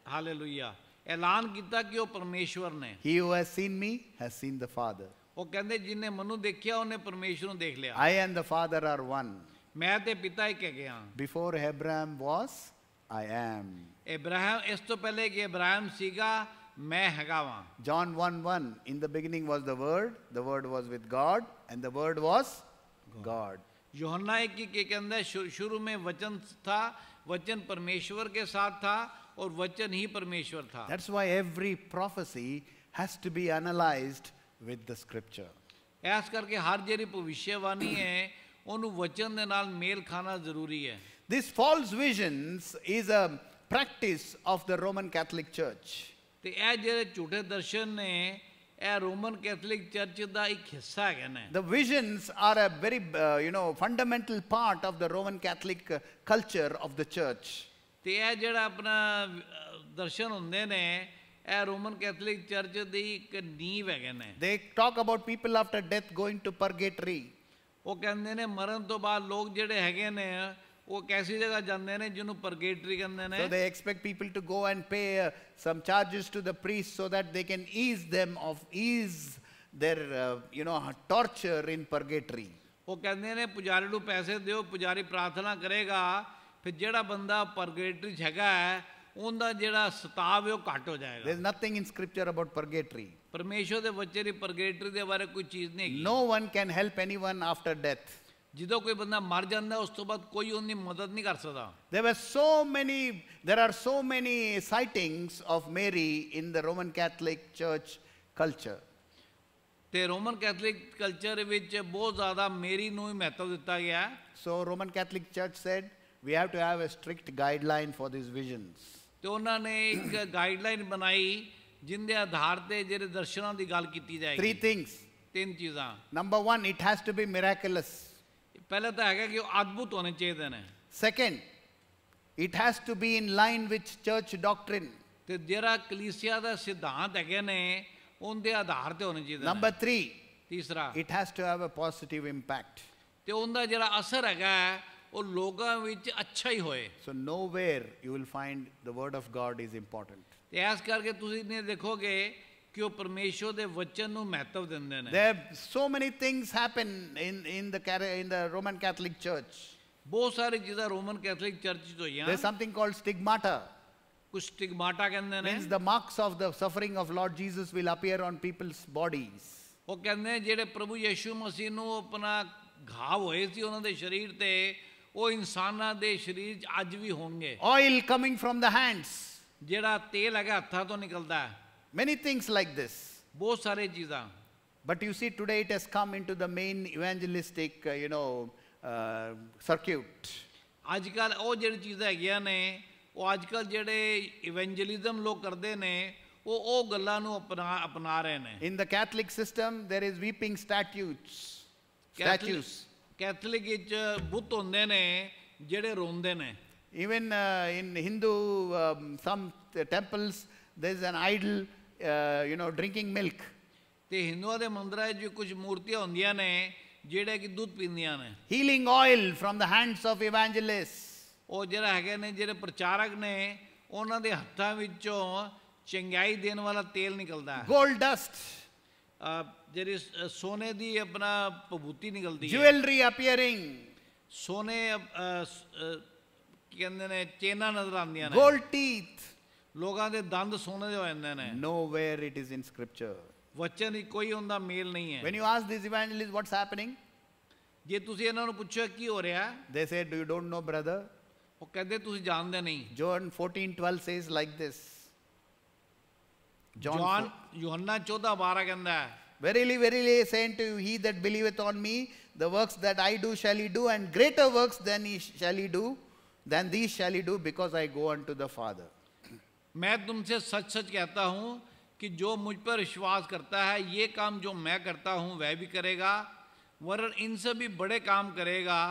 B: ਹਾਲੇਲੂਇਆ ਐਲਾਨ ਕੀਤਾ ਕਿ ਉਹ ਪਰਮੇਸ਼ਵਰ ਨੇ
A: He who has seen me has seen the Father.
B: ਉਹ ਕਹਿੰਦੇ ਜਿਨੇ ਮੈਨੂੰ ਦੇਖਿਆ ਉਹਨੇ ਪਰਮੇਸ਼ਵਰ ਨੂੰ ਦੇਖ ਲਿਆ
A: I and the Father are one.
B: ਮੈਂ ਤੇ ਪਿਤਾ ਇੱਕ ਹੈਗੇ ਹਾਂ
A: Before Abraham was, I am.
B: Ibrahim ਇਸ ਤੋਂ ਪਹਿਲੇ ਕਿ ਇਬਰਾਹਿਮ ਸੀਗਾ ਮੈਂ ਹੈਗਾ ਵਾਂ
A: John 1 1. In the beginning was the Word, the Word was with God, and the Word was God.
B: यूहन्ना एक की कहता है शु- शुरू में वचन था वचन परमेश्वर के साथ था और वचन ही परमेश्वर था
A: That's why every prophecy has to be analyzed with the scripture.
B: S ਕਰਕੇ ਹਰ ਜਿਹੜੀ ਭਵਿੱਖਬਾਣੀ ਹੈ ਉਹਨੂੰ ਵਚਨ ਦੇ ਨਾਲ ਮੇਲ ਖਾਣਾ ਜ਼ਰੂਰੀ ਹੈ
A: This false visions is a practice of the Roman Catholic Church.
B: ਤੇ ਇਹ ਜਿਹੜੇ ਝੂਠੇ ਦਰਸ਼ਨ ਨੇ ਇਹ ਰੋਮਨ ਕੈਥੋਲਿਕ ਚਰਚ ਦਾ ਇੱਕ ਹਿੱਸਾ ਹੈਗੇ ਨੇ
A: The visions are a very, uh, you know, fundamental part of the Roman Catholic uh, culture of the church.
B: ਤੇ ਇਹ ਜਿਹੜਾ ਆਪਣਾ ਅਹ, ਦਰਸ਼ਨ ਹੁੰਦੇ ਨੇ ਇਹ ਰੋਮਨ ਕੈਥੋਲਿਕ ਚਰਚ ਦੀ ਇੱਕ ਨੀਂਵ ਹੈਗੇ ਨੇ
A: They talk about people after death going to purgatory.
B: ਉਹ ਕਹਿੰਦੇ ਨੇ ਮਰਨ ਤੋਂ ਬਾਅਦ ਲੋਕ ਜਿਹੜੇ ਹੈਗੇ ਨੇ ਉਹ ਕੈਸੀ ਜਗ੍ਹਾ ਜਾਂਦੇ ਨੇ ਜਿਹਨੂੰ ਪਰਗੇਟਰੀ ਕਹਿੰਦੇ ਨੇ
A: So they expect people to go and pay uh, some charges to the priest so that they can ease them of ease their, uh, you know, torture in purgatory.
B: ਉਹ ਕਹਿੰਦੇ ਨੇ ਪੁਜਾਰੀ ਨੂੰ ਪੈਸੇ ਦਿਓ ਪੁਜਾਰੀ ਪ੍ਰਾਰਥਨਾ ਕਰੇਗਾ ਫਿਰ ਜਿਹੜਾ ਬੰਦਾ ਪਰਗੇਟਰੀ 'ਚ ਹੈਗਾ ਹੈ ਉਹਦਾ ਜਿਹੜਾ ਸਤਾਵ ਹੈ ਉਹ ਘਟ ਹੋ ਜਾਏਗਾ
A: There's nothing in scripture about purgatory.
B: ਪਰਮੇਸ਼ਵਰ ਦੇ ਬੱਚੇ ਦੀ ਪਰਗੇਟਰੀ ਦੇ ਬਾਰੇ ਕੋਈ ਚੀਜ਼ ਨਹੀਂ ਹੈਗੀ
A: No one can help anyone after death.
B: ਜਦੋਂ ਕੋਈ ਬੰਦਾ ਮਰ ਜਾਂਦਾ ਉਸ ਤੋਂ ਬਾਅਦ ਕੋਈ ਉਹਦੀ ਮਦਦ ਨਹੀਂ ਕਰ ਸਕਦਾ
A: There were so many, there are so many sightings of Mary in the Roman Catholic Church culture.
B: ਤੇ ਰੋਮਨ ਕੈਥੋਲਿਕ ਕਲਚਰ ਵਿੱਚ ਬਹੁਤ ਜ਼ਿਆਦਾ ਮੇਰੀ ਨੂੰ ਹੀ ਮਹੱਤਵ ਦਿੱਤਾ ਗਿਆ ਹੈ।
A: So Roman Catholic Church said, we have to have a strict guideline for these visions.
B: ਤੇ ਤੇ ਉਹਨਾਂ ਨੇ ਇੱਕ ਗਾਈਡਲਾਈਨ ਬਣਾਈ ਜਿੰਦੇ ਆਧਾਰ ਤੇ ਜਿਹੜੇ ਦਰਸ਼ਨਾਂ ਦੀ ਗੱਲ ਕੀਤੀ
A: Three
B: ਜਾਏਗੀ
A: things.
B: ਤਿੰਨ ਚੀਜ਼ਾਂ
A: Number one, it has to be miraculous.
B: ਪਹਿਲਾ ਤਾਂ ਹੈਗਾ ਕਿ ਉਹ ਅਦਭੁਤ ਹੋਣੇ ਚਾਹੀਦੇ ਨੇ
A: Second, it has to be in line with church doctrine.
B: ਤੇ ਜਿਹੜਾ ਕਲੀਸਿਆ ਦਾ ਸਿਧਾਂਤ ਹੈਗੇ ਨੇ ਉਹਦੇ ਆਧਾਰ ਤੇ ਹੋਣੇ ਚਾਹੀਦੇ
A: Number
B: ਨੇ
A: three,
B: ਤੀਸਰਾ
A: it has to have a positive impact.
B: ਤੇ ਉਹਦਾ ਜਿਹੜਾ ਅਸਰ ਹੈਗਾ ਹੈ, ਉਹ ਲੋਕਾਂ ਵਿੱਚ ਅੱਛਾ ਹੀ ਹੋਏ
A: So, nowhere you will find the word of God is important.
B: ਤੇ ਇਸ ਕਰਕੇ ਤੁਸੀਂ ਨੇ ਦੇਖੋਗੇ ਕਿ ਉਹ ਪਰਮੇਸ਼ਵਰ ਦੇ ਵਚਨ ਨੂੰ ਮਹੱਤਵ ਦਿੰਦੇ ਨੇ
A: There so many things happen in, in, the, Cara- in the Roman Catholic Church.
B: ਬਹੁਤ ਸਾਰੀ ਚੀਜ਼ਾਂ ਰੋਮਨ ਕੈਥੋਲਿਕ ਚਰਚ 'ਚ ਹੋਈਆਂ
A: There's something called stigmata.
B: ਕੁਝ ਸਟਿਗਮਾਟਾ ਕਹਿੰਦੇ ਨੇ
A: Means the marks of the suffering of Lord Jesus will appear on people's bodies.
B: ਉਹ ਕਹਿੰਦੇ ਨੇ ਜਿਹੜੇ ਪ੍ਰਭੂ ਯੀਸ਼ੂ ਮਸੀਹ ਨੂੰ ਆਪਣਾ ਘਾਵ ਹੋਏ ਸੀ ਉਹਨਾਂ ਦੇ ਸਰੀਰ ਤੇ ਉਹ ਇਨਸਾਨਾਂ ਦੇ ਸਰੀਰ 'ਚ ਅੱਜ ਵੀ ਹੋਣਗੇ
A: Oil coming from the hands.
B: ਜਿਹੜਾ ਤੇਲ ਹੈਗਾ ਹੱਥਾਂ ਤੋਂ ਨਿਕਲਦਾ ਹੈ
A: Many things like this.
B: ਬਹੁਤ ਸਾਰੇ ਚੀਜ਼ਾਂ
A: But you see, today it has come into the main evangelistic, uh, you know, uh, circuit.
B: ਅੱਜ ਕੱਲ ਉਹ ਜਿਹੜੀ ਚੀਜ਼ਾਂ ਹੈਗੀਆਂ ਨੇ ਉਹ ਅੱਜ ਕੱਲ ਜਿਹੜੇ ਇਵੈਂਜਲਿਜ਼ਮ ਲੋਕ ਕਰਦੇ ਨੇ ਉਹ ਉਹ ਗੱਲਾਂ ਨੂੰ ਅਪਣਾ ਅਪਣਾ ਰਹੇ ਨੇ
A: In the Catholic system, there is weeping statues. Statues.
B: ਕੈਥਲਿਕ ਵਿੱਚ ਬੁੱਤ ਹੁੰਦੇ ਨੇ ਜਿਹੜੇ ਰੋਂਦੇ ਨੇ
A: Even uh, in Hindu, um, some t- temples, there is an idol, uh, you know, drinking milk.
B: ਤੇ ਹਿੰਦੂਆਂ ਦੇ ਮੰਦਰਾਂ 'ਚ ਵੀ ਕੁਝ ਮੂਰਤੀਆਂ ਹੁੰਦੀਆਂ ਨੇ ਜਿਹੜੇ ਕਿ ਦੁੱਧ ਪੀਂਦੀਆਂ ਨੇ
A: Healing oil from the hands of evangelists.
B: ਉਹ ਜਿਹੜਾ ਹੈਗੇ ਨੇ ਜਿਹੜੇ ਪ੍ਰਚਾਰਕ ਨੇ ਉਹਨਾਂ ਦੇ ਹੱਥਾਂ ਵਿੱਚੋਂ ਚੰਗਿਆਈ ਦੇਣ ਵਾਲਾ ਤੇਲ ਨਿਕਲਦਾ ਹੈ
A: Gold dust.
B: ਅਹ ਜਿਹੜੀ ਸ- ਸੋਨੇ ਦੀ ਆਪਣਾ ਭਭੂਤੀ ਨਿਕਲਦੀ ਹੈ
A: Jewelry appearing.
B: ਸੋਨੇ ਅਹ, ਸ- ਅਹ, ਕੀ ਕਹਿੰਦੇ ਨੇ ਚੇਨਾਂ ਨਜ਼ਰ ਆਉਂਦੀਆਂ ਨੇ
A: Gold teeth.
B: ਲੋਕਾਂ ਦੇ ਦੰਦ ਸੋਨੇ ਦੇ ਹੋ ਜਾਂਦੇ ਨੇ
A: Nowhere it is in scripture.
B: ਵਚਨ ਹੀ ਕੋਈ ਹੁੰਦਾ ਮੇਲ ਨਹੀਂ ਹੈ
A: When you ask these evangelists what's happening,
B: ਜੇ ਤੁਸੀਂ ਇਹਨਾਂ ਨੂੰ ਪੁੱਛੋ ਕੀ ਹੋ ਰਿਹਾ
A: they said, You don't know, brother?
B: ਉਹ ਕਹਿੰਦੇ ਤੁਸੀਂ ਜਾਣਦੇ ਨਹੀਂ
A: John 14 12 says like this. John
B: John ਯੋਹੰਨਾ 14 12 ਕਹਿੰਦਾ ਹੈ
A: Verily, verily, I say unto you, he that believeth on me, the works that I do shall he do, and greater works than he shall he do, than these shall he do, because I go unto the Father.
B: मैं तुमसे सच सच कहता हूँ कि जो मुझ पर विश्वास करता है ये काम जो मैं करता हूँ वह भी करेगा वरन इनसे भी बड़े काम करेगा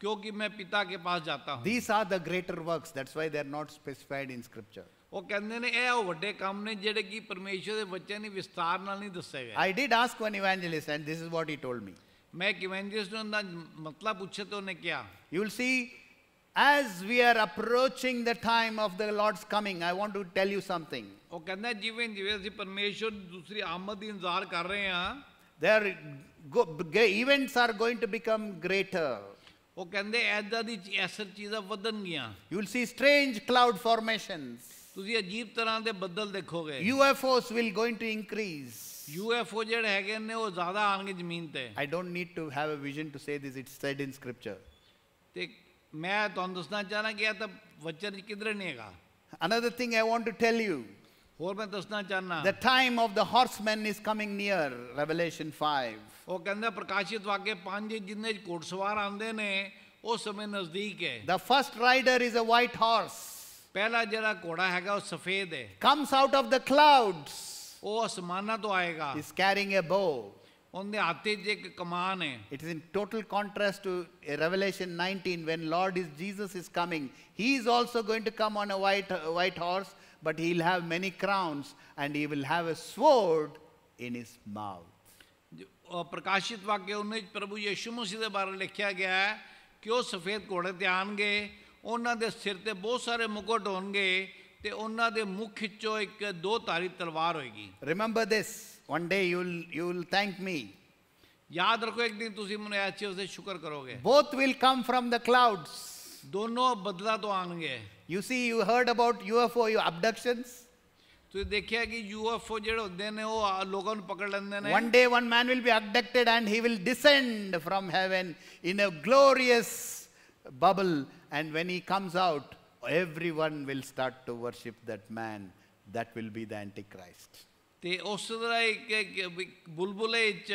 B: क्योंकि मैं पिता के पास जाता हूँ
A: These are the greater works. That's why they are not specified in Scripture.
B: ਉਹ ਕਹਿੰਦੇ ਨੇ ਇਹ ਉਹ ਵੱਡੇ ਕੰਮ ਨੇ ਜਿਹੜੇ ਕਿ ਪਰਮੇਸ਼ਰ ਦੇ ਬੱਚੇ ਨੇ ਵਿਸਤਾਰ ਨਾਲ ਨਹੀਂ ਦੱਸੇ ਗਏ
A: I did ask one evangelist, and this is what he told me.
B: ਮੈਂ ਇੱਕ ਇਵੈਂਜਲਿਸਟ ਨੂੰ ਉਹਦਾ ਮਤਲਬ ਪੁੱਛੇ ਤੇ ਉਹਨੇ ਕਿਹਾ
A: You will see, as we are approaching the time of the Lord's coming, I want to tell you something.
B: ਉਹ ਕਹਿੰਦਾ ਜਿਵੇਂ ਜਿਵੇਂ ਅਸੀਂ ਪਰਮੇਸ਼ਰ ਦੀ ਦੂਸਰੀ ਆਮਦ ਦੀ ਇੰਤਜ਼ਾਰ ਕਰ ਰਹੇ ਹਾਂ
A: Their go, g- events are going to become greater.
B: ਉਹ ਕਹਿੰਦੇ ਐਦਾਂ ਦੀ ਚ- ਐਸਰ ਚੀਜ਼ਾਂ ਵਧਣਗੀਆਂ
A: You will see strange cloud formations.
B: ਤੁਸੀਂ ਅਜੀਬ ਤਰ੍ਹਾਂ ਦੇ ਬੱਦਲ ਦੇਖੋਗੇ
A: UFOs will going to increase.
B: UFO ਜਿਹੜੇ ਹੈਗੇ ਨੇ ਉਹ ਜ਼ਿਆਦਾ ਆਣਗੇ ਜ਼ਮੀਨ ਤੇ
A: I don't need to have a vision to say this, it's said in scripture.
B: ਤੇ ਮੈਂ ਤੁਹਾਨੂੰ ਦੱਸਣਾ ਚਾਹਣਾ ਕਿ ਇਹ ਤਾਂ ਵਚਨ 'ਚ ਕਿਧਰੇ ਨਹੀਂ ਹੈਗਾ
A: Another thing I want to tell you
B: ਹੋਰ ਮੈਂ ਦੱਸਣਾ ਚਾਹਨਾ
A: the time of the horseman is coming near, Revelation 5.
B: ਉਹ ਕਹਿੰਦਾ ਪ੍ਰਕਾਸ਼ਿਤ ਵਾਕਿਆ ਪੰਜ ਜਿੰਨੇ 'ਚ ਘੋੜਸਵਾਰ ਆਉਂਦੇ ਨੇ ਉਹ ਸਮੇਂ ਨਜ਼ਦੀਕ ਹੈ
A: The first rider is a white horse,
B: ਪਹਿਲਾ ਜਿਹੜਾ ਘੋੜਾ ਹੈਗਾ ਉਹ ਸਫੇਦ ਹੈ
A: comes out of the clouds,
B: ਉਹ ਅਸਮਾਨਾਂ ਤੋਂ ਆਏਗਾ
A: is carrying a bow.
B: ಒಂದು ಅತಿಥ್ಯಕ್ಕೆ ಕಮಾನೆ
A: it is in total contrast to Revelation nineteen when Lord is Jesus is coming he is also going to come on a white white horse but he'll have many crowns and he will have a sword in his mouth
B: प्रकाशित वाक्य उन्हें प्रभु यीशु मसीह के बारे लिखा गया है कि वह सफ़ेद घोड़े ते आएँगे उन्होंने सिर ते बहुत सारे मुकुट होंगे ते उन्होंने मुख चो एक दो तारी तलवार होगी
A: remember this one day you will you will thank me.
B: yaad rakho ek din tusi mainu acche usse shukar karoge
A: both will come from the clouds.
B: dono badla to aange
A: you see you heard about ufo
B: your abductions? tu dekhya ki ufo jehde hunde ne oh logan
A: one day one man will be abducted and he will descend from heaven in a glorious bubble. And when he comes out everyone will start to worship that man. That will be the antichrist.
B: ਤੇ ਉਸ ਤਰ੍ਹਾਂ ਇੱਕ ਇੱਕ- ਇੱਕ ਬੁਲਬੁਲੇ ਵਿੱਚ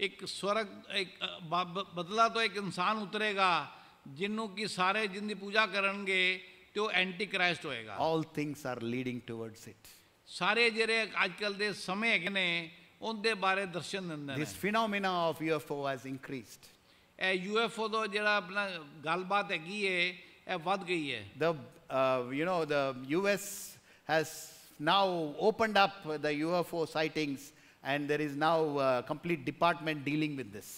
B: ਇੱਕ ਸਵਰਗ ਇੱਕ ਅ, ਬ- ਬ- ਬਦਲਾ ਤੋਂ ਇੱਕ ਇਨਸਾਨ ਉਤਰੇਗਾ ਜਿਹਨੂੰ ਕਿ ਸਾਰੇ ਜਿੰਦੀ ਪੂਜਾ ਕਰਨਗੇ ਤੇ ਉਹ ਐਂਟੀ ਕ੍ਰਾਈਸਟ ਹੋਏਗਾ
A: All things are leading towards it.
B: ਸਾਰੇ ਜਿਹੜੇ ਅੱਜ ਕੱਲ ਦੇ ਸਮੇਂ ਹੈਗੇ ਨੇ ਉਹਦੇ ਬਾਰੇ ਦਰਸ਼ਨ ਦਿੰਦੇ ਨੇ
A: This phenomena of UFO has increased.
B: ਇਹ ਯੂਐਫਓ ਦਾ ਜਿਹੜਾ ਆਪਣਾ ਗੱਲਬਾਤ ਹੈਗੀ ਏ ਇਹ ਵੱਧ ਗਈ ਹੈ
A: The, uh, you know, the US has now opened up the UFO sightings and there is now a complete department dealing with this.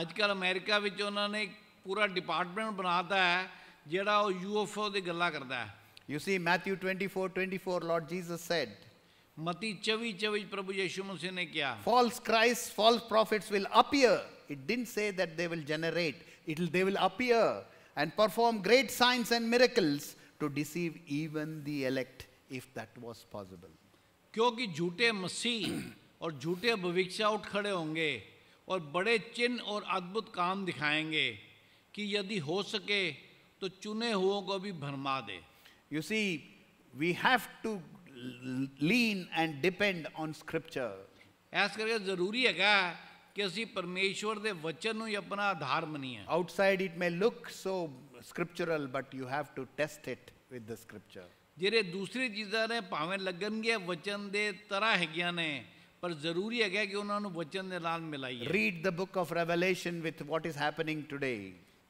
B: ਅੱਜ ਕੱਲ ਅਮਰੀਕਾ ਵਿੱਚ ਉਹਨਾਂ ਨੇ ਇੱਕ ਪੂਰਾ ਡਿਪਾਰਟਮੈਂਟ ਬਣਾਤਾ ਹੈ ਜਿਹੜਾ ਉਹ ਯੂਐਫਓ ਦੀ ਗੱਲਾਂ ਕਰਦਾ ਹੈ
A: You see, Matthew 24 24, Lord Jesus said,
B: ਮਤੀ 24 24 ਪ੍ਰਭੂ ਯੀਸ਼ੂ ਮਸੀਹ ਨੇ ਕਿਹਾ
A: False Christs, false prophets will appear. It didn't say that they will generate, It'll, they will appear and perform great signs and miracles to deceive even the elect, if that was possible.
B: क्योंकि झूठे मसीह और झूठे भविष्य उठ खड़े होंगे और बड़े चिन्ह और अद्भुत काम दिखाएंगे कि यदि हो सके तो चुने हुओं को भी भरमा दे
A: You see, we have to l- lean and depend on Scripture.
B: ਇਸ ਕਰਕੇ ਜ਼ਰੂਰੀ ਹੈਗਾ ਕਿ ਅਸੀਂ ਪਰਮੇਸ਼ਵਰ ਦੇ ਵਚਨ ਨੂੰ ਹੀ ਆਪਣਾ ਆਧਾਰ ਮੰਨੀਏ
A: Outside, it may look so scriptural, but you have to test it with the Scripture.
B: ਜਿਹੜੇ ਦੂਸਰੀ ਚੀਜ਼ਾਂ ਨੇ ਭਾਵੇਂ ਲੱਗਣਗੇ ਵਚਨ ਦੇ ਤਰ੍ਹਾਂ ਹੈਗੀਆਂ ਨੇ ਪਰ ਜ਼ਰੂਰੀ ਹੈਗਾ ਕਿ ਉਹਨਾਂ ਨੂੰ ਵਚਨ ਦੇ ਨਾਲ ਮਿਲਾਈਏ
A: Read the book of Revelation with what is happening today.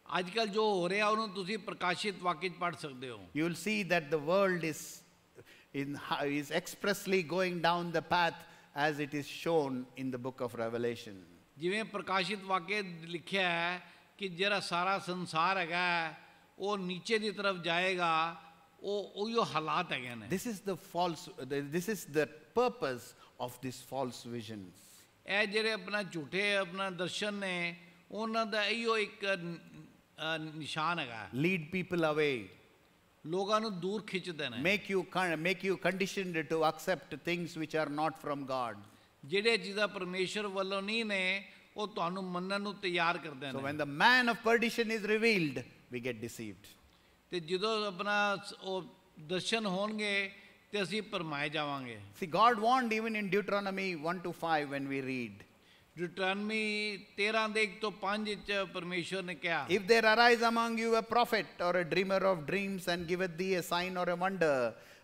B: ਅੱਜ ਕੱਲ ਜੋ ਹੋ ਰਿਹਾ ਉਹਨੂੰ ਤੁਸੀਂ ਪ੍ਰਕਾਸ਼ਿਤ ਵਾਕਿਆ 'ਚ ਪੜ੍ਹ ਸਕਦੇ ਹੋ
A: You will see that the world is, in, is expressly going down the path as it is shown in the book of Revelation.
B: ਜਿਵੇਂ ਪ੍ਰਕਾਸ਼ਿਤ ਵਾਕਿਆ ਲਿਖਿਆ ਹੈ ਕਿ ਜਿਹੜਾ ਸਾਰਾ ਸੰਸਾਰ ਹੈਗਾ ਹੈ, ਉਹ ਨੀਚੇ ਦੀ ਤਰਫ ਜਾਏਗਾ ਉਹ ਉਹੀਓ ਹਾਲਾਤ ਹੈਗੇ ਨੇ
A: This is the false, this is the purpose of these false visions.
B: ਇਹ ਜਿਹੜੇ ਆਪਣਾ ਝੂਠੇ ਆਪਣਾ ਦਰਸ਼ਨ ਨੇ ਉਹਨਾਂ ਦਾ ਇਹੀਓ ਇੱਕ ਨ- ਅ, ਨਿਸ਼ਾਨ ਹੈਗਾ
A: Lead people away,
B: ਲੋਕਾਂ ਨੂੰ ਦੂਰ ਖਿੱਚਦੇ ਨੇ
A: make you, con- make you conditioned to accept things which are not from God.
B: ਜਿਹੜੇ ਚੀਜ਼ਾਂ ਪਰਮੇਸ਼ਰ ਵੱਲੋਂ ਨਹੀਂ ਨੇ ਉਹ ਤੁਹਾਨੂੰ ਮੰਨਣ ਨੂੰ ਤਿਆਰ ਕਰਦੇ
A: So
B: ਨੇ
A: when the man of perdition is revealed, we get deceived.
B: ਤੇ ਜਦੋਂ ਆਪਣਾ ਸ- ਉਹ ਦਰਸ਼ਨ ਹੋਣਗੇ ਤੇ ਅਸੀਂ ਪਰਮਾਏ ਜਾਵਾਂਗੇ
A: See, God warned even in Deuteronomy 1 to 5 when we read.
B: ਡਿਟਰਨਮੀ 13 ਦੇ 1 ਤੋਂ 5 ਵਿੱਚ ਪਰਮੇਸ਼ਰ ਨੇ ਕਿਹਾ
A: If there arise among you a prophet or a dreamer of dreams and giveth thee a sign or a wonder,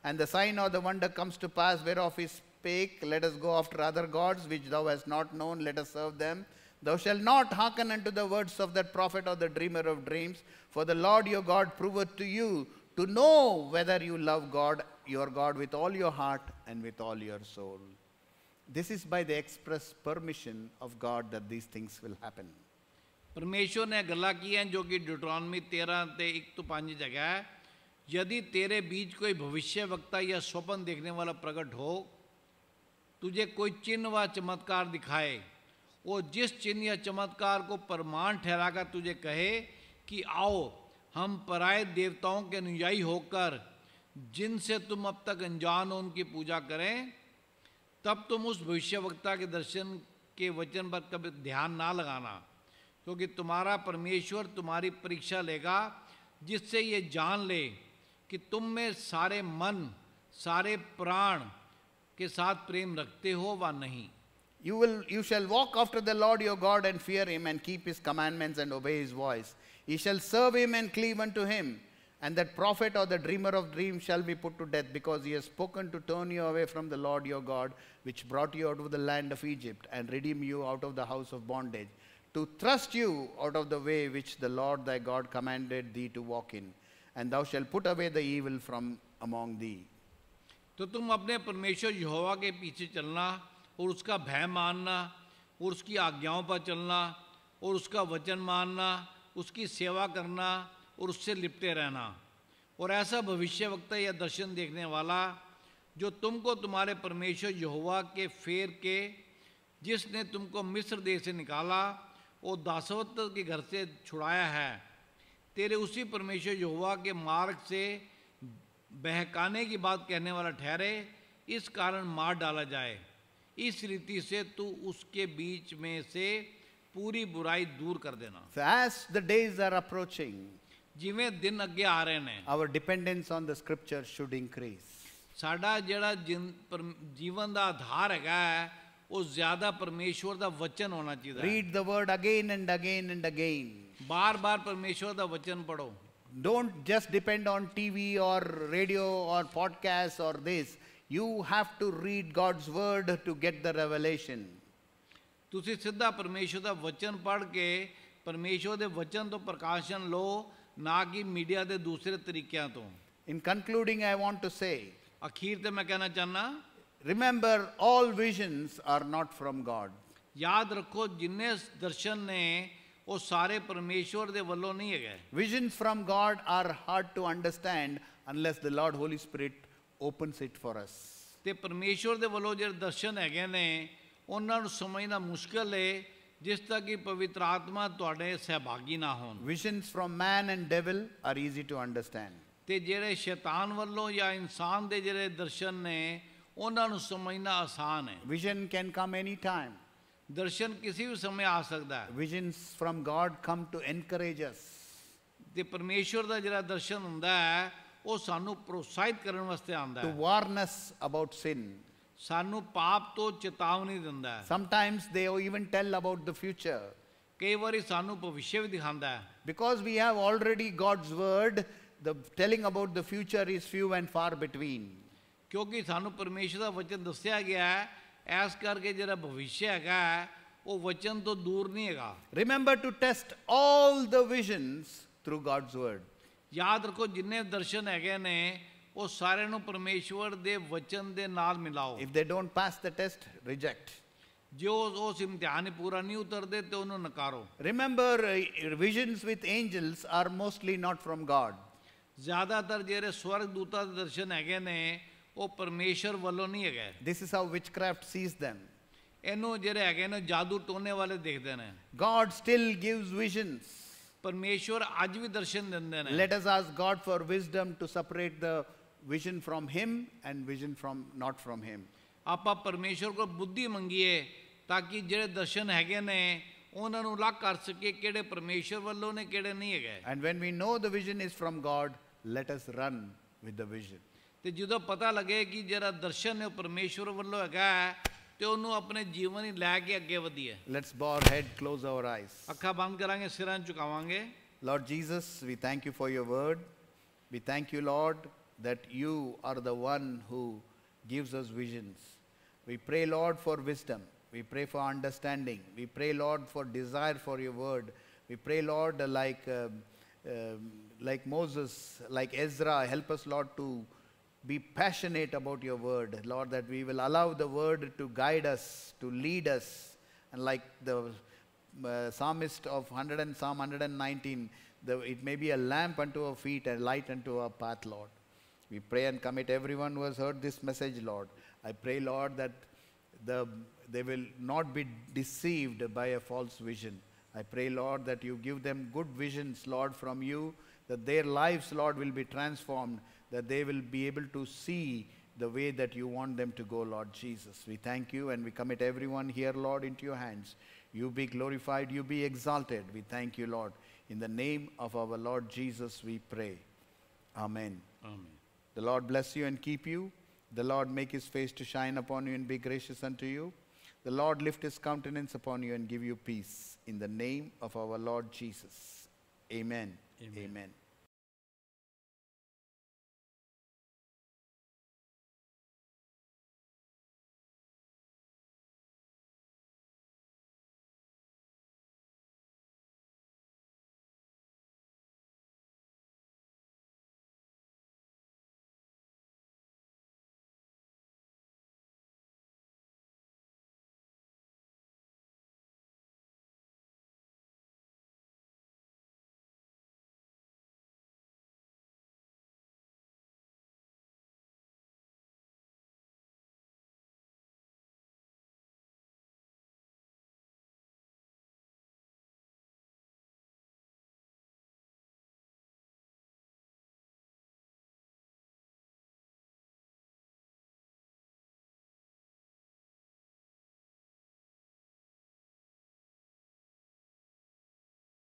A: and the sign or the wonder comes to pass whereof he spake, let us go after other gods which thou hast not known, let us serve them. Thou shalt not hearken unto the words of that prophet or the dreamer of dreams, for the Lord your God proveth to you to know whether you love God, your God, with all your heart and with all your soul. This is by the express permission of God that these things will happen.
B: परमेश्वर ने गला की है जो कि Deuteronomy तेरह ते एक तो पाँच जगह है यदि तेरे बीच कोई भविष्य वक्ता या स्वप्न देखने वाला प्रकट हो तुझे कोई चिन्ह व चमत्कार दिखाए वो जिस चिन्ह या चमत्कार को प्रमाण ठहराकर तुझे कहे कि आओ, हम पराय देवताओं के अनुयायी होकर, जिनसे तुम अब तक अनजान हो, उनकी पूजा करें, तब तुम उस भविष्यवक्ता के दर्शन के वचन पर कभी ध्यान ना लगाना, क्योंकि तुम्हारा परमेश्वर तुम्हारी परीक्षा लेगा, जिससे ये जान ले कि तुम में सारे मन, सारे प्राण के साथ प्रेम रखते हो व नहीं।
A: You will you shall walk after the Lord your God and fear him and keep his commandments and obey his voice. Ye shall serve him and cleave unto him. And that prophet or the dreamer of dreams shall be put to death, because he has spoken to turn you away from the Lord your God, which brought you out of the land of Egypt, and redeem you out of the house of bondage, to thrust you out of the way which the Lord thy God commanded thee to walk in. And thou shalt put away the evil from among thee.
B: तो तुम अपने परमेश्वर यहोवा के पीछे चलना और उसका भय मानना, और उसकी आज्ञाओं पर चलना, और उसका वचन मानना, उसकी सेवा करना, और उससे लिपटे रहना। और ऐसा भविष्य वक्ता या दर्शन देखने वाला, जो तुमको तुम्हारे परमेश्वर यहोवा के फेर के, जिसने तुमको मिस्र देश से निकाला और दासवत्व के घर से छुड़ाया है, तेरे उसी परमेश्वर यहोवा के मार्ग से बहकाने की बात कहने वाला ठहरे, इस कारण मार डाला जाए। इस रीति से तू उसके बीच में से पूरी बुराई दूर कर देना
A: So as the days are approaching,
B: ਜਿਵੇਂ ਦਿਨ ਅੱਗੇ ਆ ਰਹੇ ਨੇ
A: our dependence on the scripture should increase.
B: ਸਾਡਾ ਜਿਹੜਾ ਜਿਨ- ਪਰਮ- ਜੀਵਨ ਦਾ ਆਧਾਰ ਹੈਗਾ ਹੈ, ਉਹ ਜ਼ਿਆਦਾ ਪਰਮੇਸ਼ਵਰ ਦਾ ਵਚਨ ਹੋਣਾ ਚਾਹੀਦਾ ਹੈ
A: Read the word again and again and again.
B: ਬਾਰ-ਬਾਰ ਪਰਮੇਸ਼ਵਰ ਦਾ ਵਚਨ ਪੜੋ
A: don't just depend on TV or radio or podcasts or this. You have to read God's word to get the revelation.
B: ਤੁਸੀਂ ਸਿੱਧਾ ਪਰਮੇਸ਼ਰ ਦਾ ਵਚਨ ਪੜ੍ਹ ਕੇ ਪਰਮੇਸ਼ਰ ਦੇ ਵਚਨ ਤੋਂ ਪ੍ਰਕਾਸ਼ਨ ਲਓ ਨਾ ਕਿ ਮੀਡੀਆ ਦੇ ਦੂਸਰੇ ਤਰੀਕਿਆਂ ਤੋਂ
A: In concluding, I want to say
B: ਅਖੀਰ ਤੇ ਮੈਂ ਕਹਿਣਾ ਚਾਹਨਾ
A: remember, all visions are not from God.
B: ਯਾਦ ਰੱਖੋ ਜਿੰਨੇ ਦਰਸ਼ਨ ਨੇ ਉਹ ਸਾਰੇ ਪਰਮੇਸ਼ਵਰ ਦੇ ਵੱਲੋਂ ਨਹੀਂ ਹੈਗੇ
A: Visions from God are hard to understand unless the Lord Holy Spirit opens it for us.
B: ਤੇ ਪਰਮੇਸ਼ਵਰ ਦੇ ਵੱਲੋਂ ਜਿਹੜੇ ਦਰਸ਼ਨ ਹੈਗੇ ਨੇ ਉਹਨਾਂ ਨੂੰ ਸਮਝਣਾ ਮੁਸ਼ਕਲ ਹੈ ਜਿਸ ਤੱਕ ਕਿ ਪਵਿੱਤਰ ਆਤਮਾ ਤੁਹਾਡੇ ਸਹਿਭਾਗੀ ਨਾ ਹੋਣ
A: Visions from man and devil are easy to understand.
B: ਤੇ ਜਿਹੜੇ ਸ਼ੈਤਾਨ ਵੱਲੋਂ ਜਾਂ ਇਨਸਾਨ ਦੇ ਜਿਹੜੇ ਦਰਸ਼ਨ ਨੇ ਉਹਨਾਂ ਨੂੰ ਸਮਝਣਾ ਆਸਾਨ ਹੈ
A: Vision can come anytime.
B: ਦਰਸ਼ਨ ਕਿਸੇ ਵੀ ਸਮੇਂ ਆ ਸਕਦਾ ਹੈ
A: Visions from God come to encourage us.
B: ਤੇ ਪਰਮੇਸ਼ਵਰ ਦਾ ਜਿਹੜਾ ਦਰਸ਼ਨ ਹੁੰਦਾ ਹੈ ਉਹ ਸਾਨੂੰ ਪ੍ਰੋਤਸਾਹਿਤ ਕਰਨ ਵਾਸਤੇ ਆਉਂਦਾ
A: to
B: ਹੈ
A: warn us about sin.
B: ਸਾਨੂੰ ਪਾਪ ਤੋਂ ਚੇਤਾਵਨੀ ਦਿੰਦਾ ਹੈ
A: Sometimes they even tell about the future.
B: ਕਈ ਵਾਰੀ ਸਾਨੂੰ ਭਵਿੱਖ ਵੀ ਦਿਖਾਉਂਦਾ ਹੈ
A: Because we have already God's word, the telling about the future is few and far between.
B: ਕਿਉਂਕਿ ਸਾਨੂੰ ਪਰਮੇਸ਼ਰ ਦਾ ਵਚਨ ਦੱਸਿਆ ਗਿਆ ਹੈ ਐਸ ਕਰਕੇ ਜਿਹੜਾ ਭਵਿੱਖ ਹੈਗਾ ਹੈ, ਉਹ ਵਚਨ ਤੋਂ ਦੂਰ ਨਹੀਂ ਹੈਗਾ
A: Remember to test all the visions through God's word.
B: ਯਾਦ ਰੱਖੋ ਜਿੰਨੇ ਦਰਸ਼ਨ ਹੈਗੇ ਨੇ ਉਹ ਸਾਰਿਆਂ ਨੂੰ ਪਰਮੇਸ਼ਵਰ ਦੇ ਵਚਨ ਦੇ ਨਾਲ ਮਿਲਾਓ
A: If they don't pass the test, reject.
B: ਜੋ ਉਸ ਇਮਤਿਹਾਨ ਹੀ ਪੂਰਾ ਨਹੀਂ ਉਤਰਦੇ ਤੇ ਉਹਨੂੰ ਨਕਾਰੋ
A: Remember, uh, visions with angels are mostly not from God.
B: ਜ਼ਿਆਦਾਤਰ ਜਿਹੜੇ ਸਵਰਗ ਦੂਤਾਂ ਦੇ ਦਰਸ਼ਨ ਹੈਗੇ ਨੇ ਉਹ ਪਰਮੇਸ਼ਰ ਵੱਲੋਂ ਨਹੀਂ ਹੈਗੇ
A: This is how witchcraft sees them.
B: ਇਹਨੂੰ ਜਿਹੜੇ ਹੈਗੇ ਨੇ ਜਾਦੂ ਟੋਨੇ ਵਾਲੇ ਦੇਖਦੇ ਨੇ
A: God still gives visions.
B: ਪਰਮੇਸ਼ਵਰ ਅੱਜ ਵੀ ਦਰਸ਼ਨ ਦਿੰਦੇ ਨੇ
A: Let us ask God for wisdom to separate the vision from Him and vision from not from Him.
B: ਆਪਾਂ ਪਰਮੇਸ਼ਵਰ ਕੋਲ ਬੁੱਧੀ ਮੰਗੀਏ ਤਾਂ ਕਿ ਜਿਹੜੇ ਦਰਸ਼ਨ ਹੈਗੇ ਨੇ ਉਹਨਾਂ ਨੂੰ ਅਲੱਗ ਕਰ ਸਕੀਏ ਕਿਹੜੇ ਪਰਮੇਸ਼ਵਰ ਵੱਲੋਂ ਨੇ ਕਿਹੜੇ ਨਹੀਂ ਹੈਗੇ
A: And when we know the vision is from God, let us run with the vision.
B: ਤੇ ਜਦੋਂ ਪਤਾ ਲੱਗੇ ਕਿ ਜਿਹੜਾ ਦਰਸ਼ਨ ਹੈ ਉਹ ਪਰਮੇਸ਼ਵਰ ਵੱਲੋਂ ਹੈਗਾ ਹੈ, ਤੇ ਉਹਨੂੰ ਆਪਣੇ ਜੀਵਨ ਹੀ ਲੈ ਕੇ ਅੱਗੇ ਵਧੀਏ
A: Let's bow our head, close our eyes.
B: ਅੱਖਾਂ ਬੰਦ ਕਰਾਂਗੇ ਸਿਰਾਂ ਨੂੰ ਝੁਕਾਵਾਂਗੇ
A: Lord Jesus, we thank you for your word. We thank you, Lord, that you are the one who gives us visions. We pray, Lord, for wisdom. We pray for understanding. We pray, Lord, for desire for your word. We pray, Lord, like, um, um, like Moses, like Ezra, help us, Lord, to be passionate about your word. Lord, that we will allow the word to guide us, to lead us. And like the uh, psalmist of 100 and Psalm 119, the, it may be a lamp unto our feet and light unto our path, Lord. We pray and commit everyone who has heard this message, Lord. I pray, Lord, that the, they will not be deceived by a false vision. I pray, Lord, that you give them good visions, Lord, from you, that their lives, Lord, will be transformed, that they will be able to see the way that you want them to go, Lord Jesus. We thank you and we commit everyone here, Lord, into your hands. You be glorified, you be exalted. We thank you, Lord. In the name of our Lord Jesus, we pray. Amen. Amen. The Lord bless you and keep you. The Lord make his face to shine upon you and be gracious unto you. The Lord lift his countenance upon you and give you peace. In the name of our Lord Jesus. Amen.
B: Amen.
A: Amen.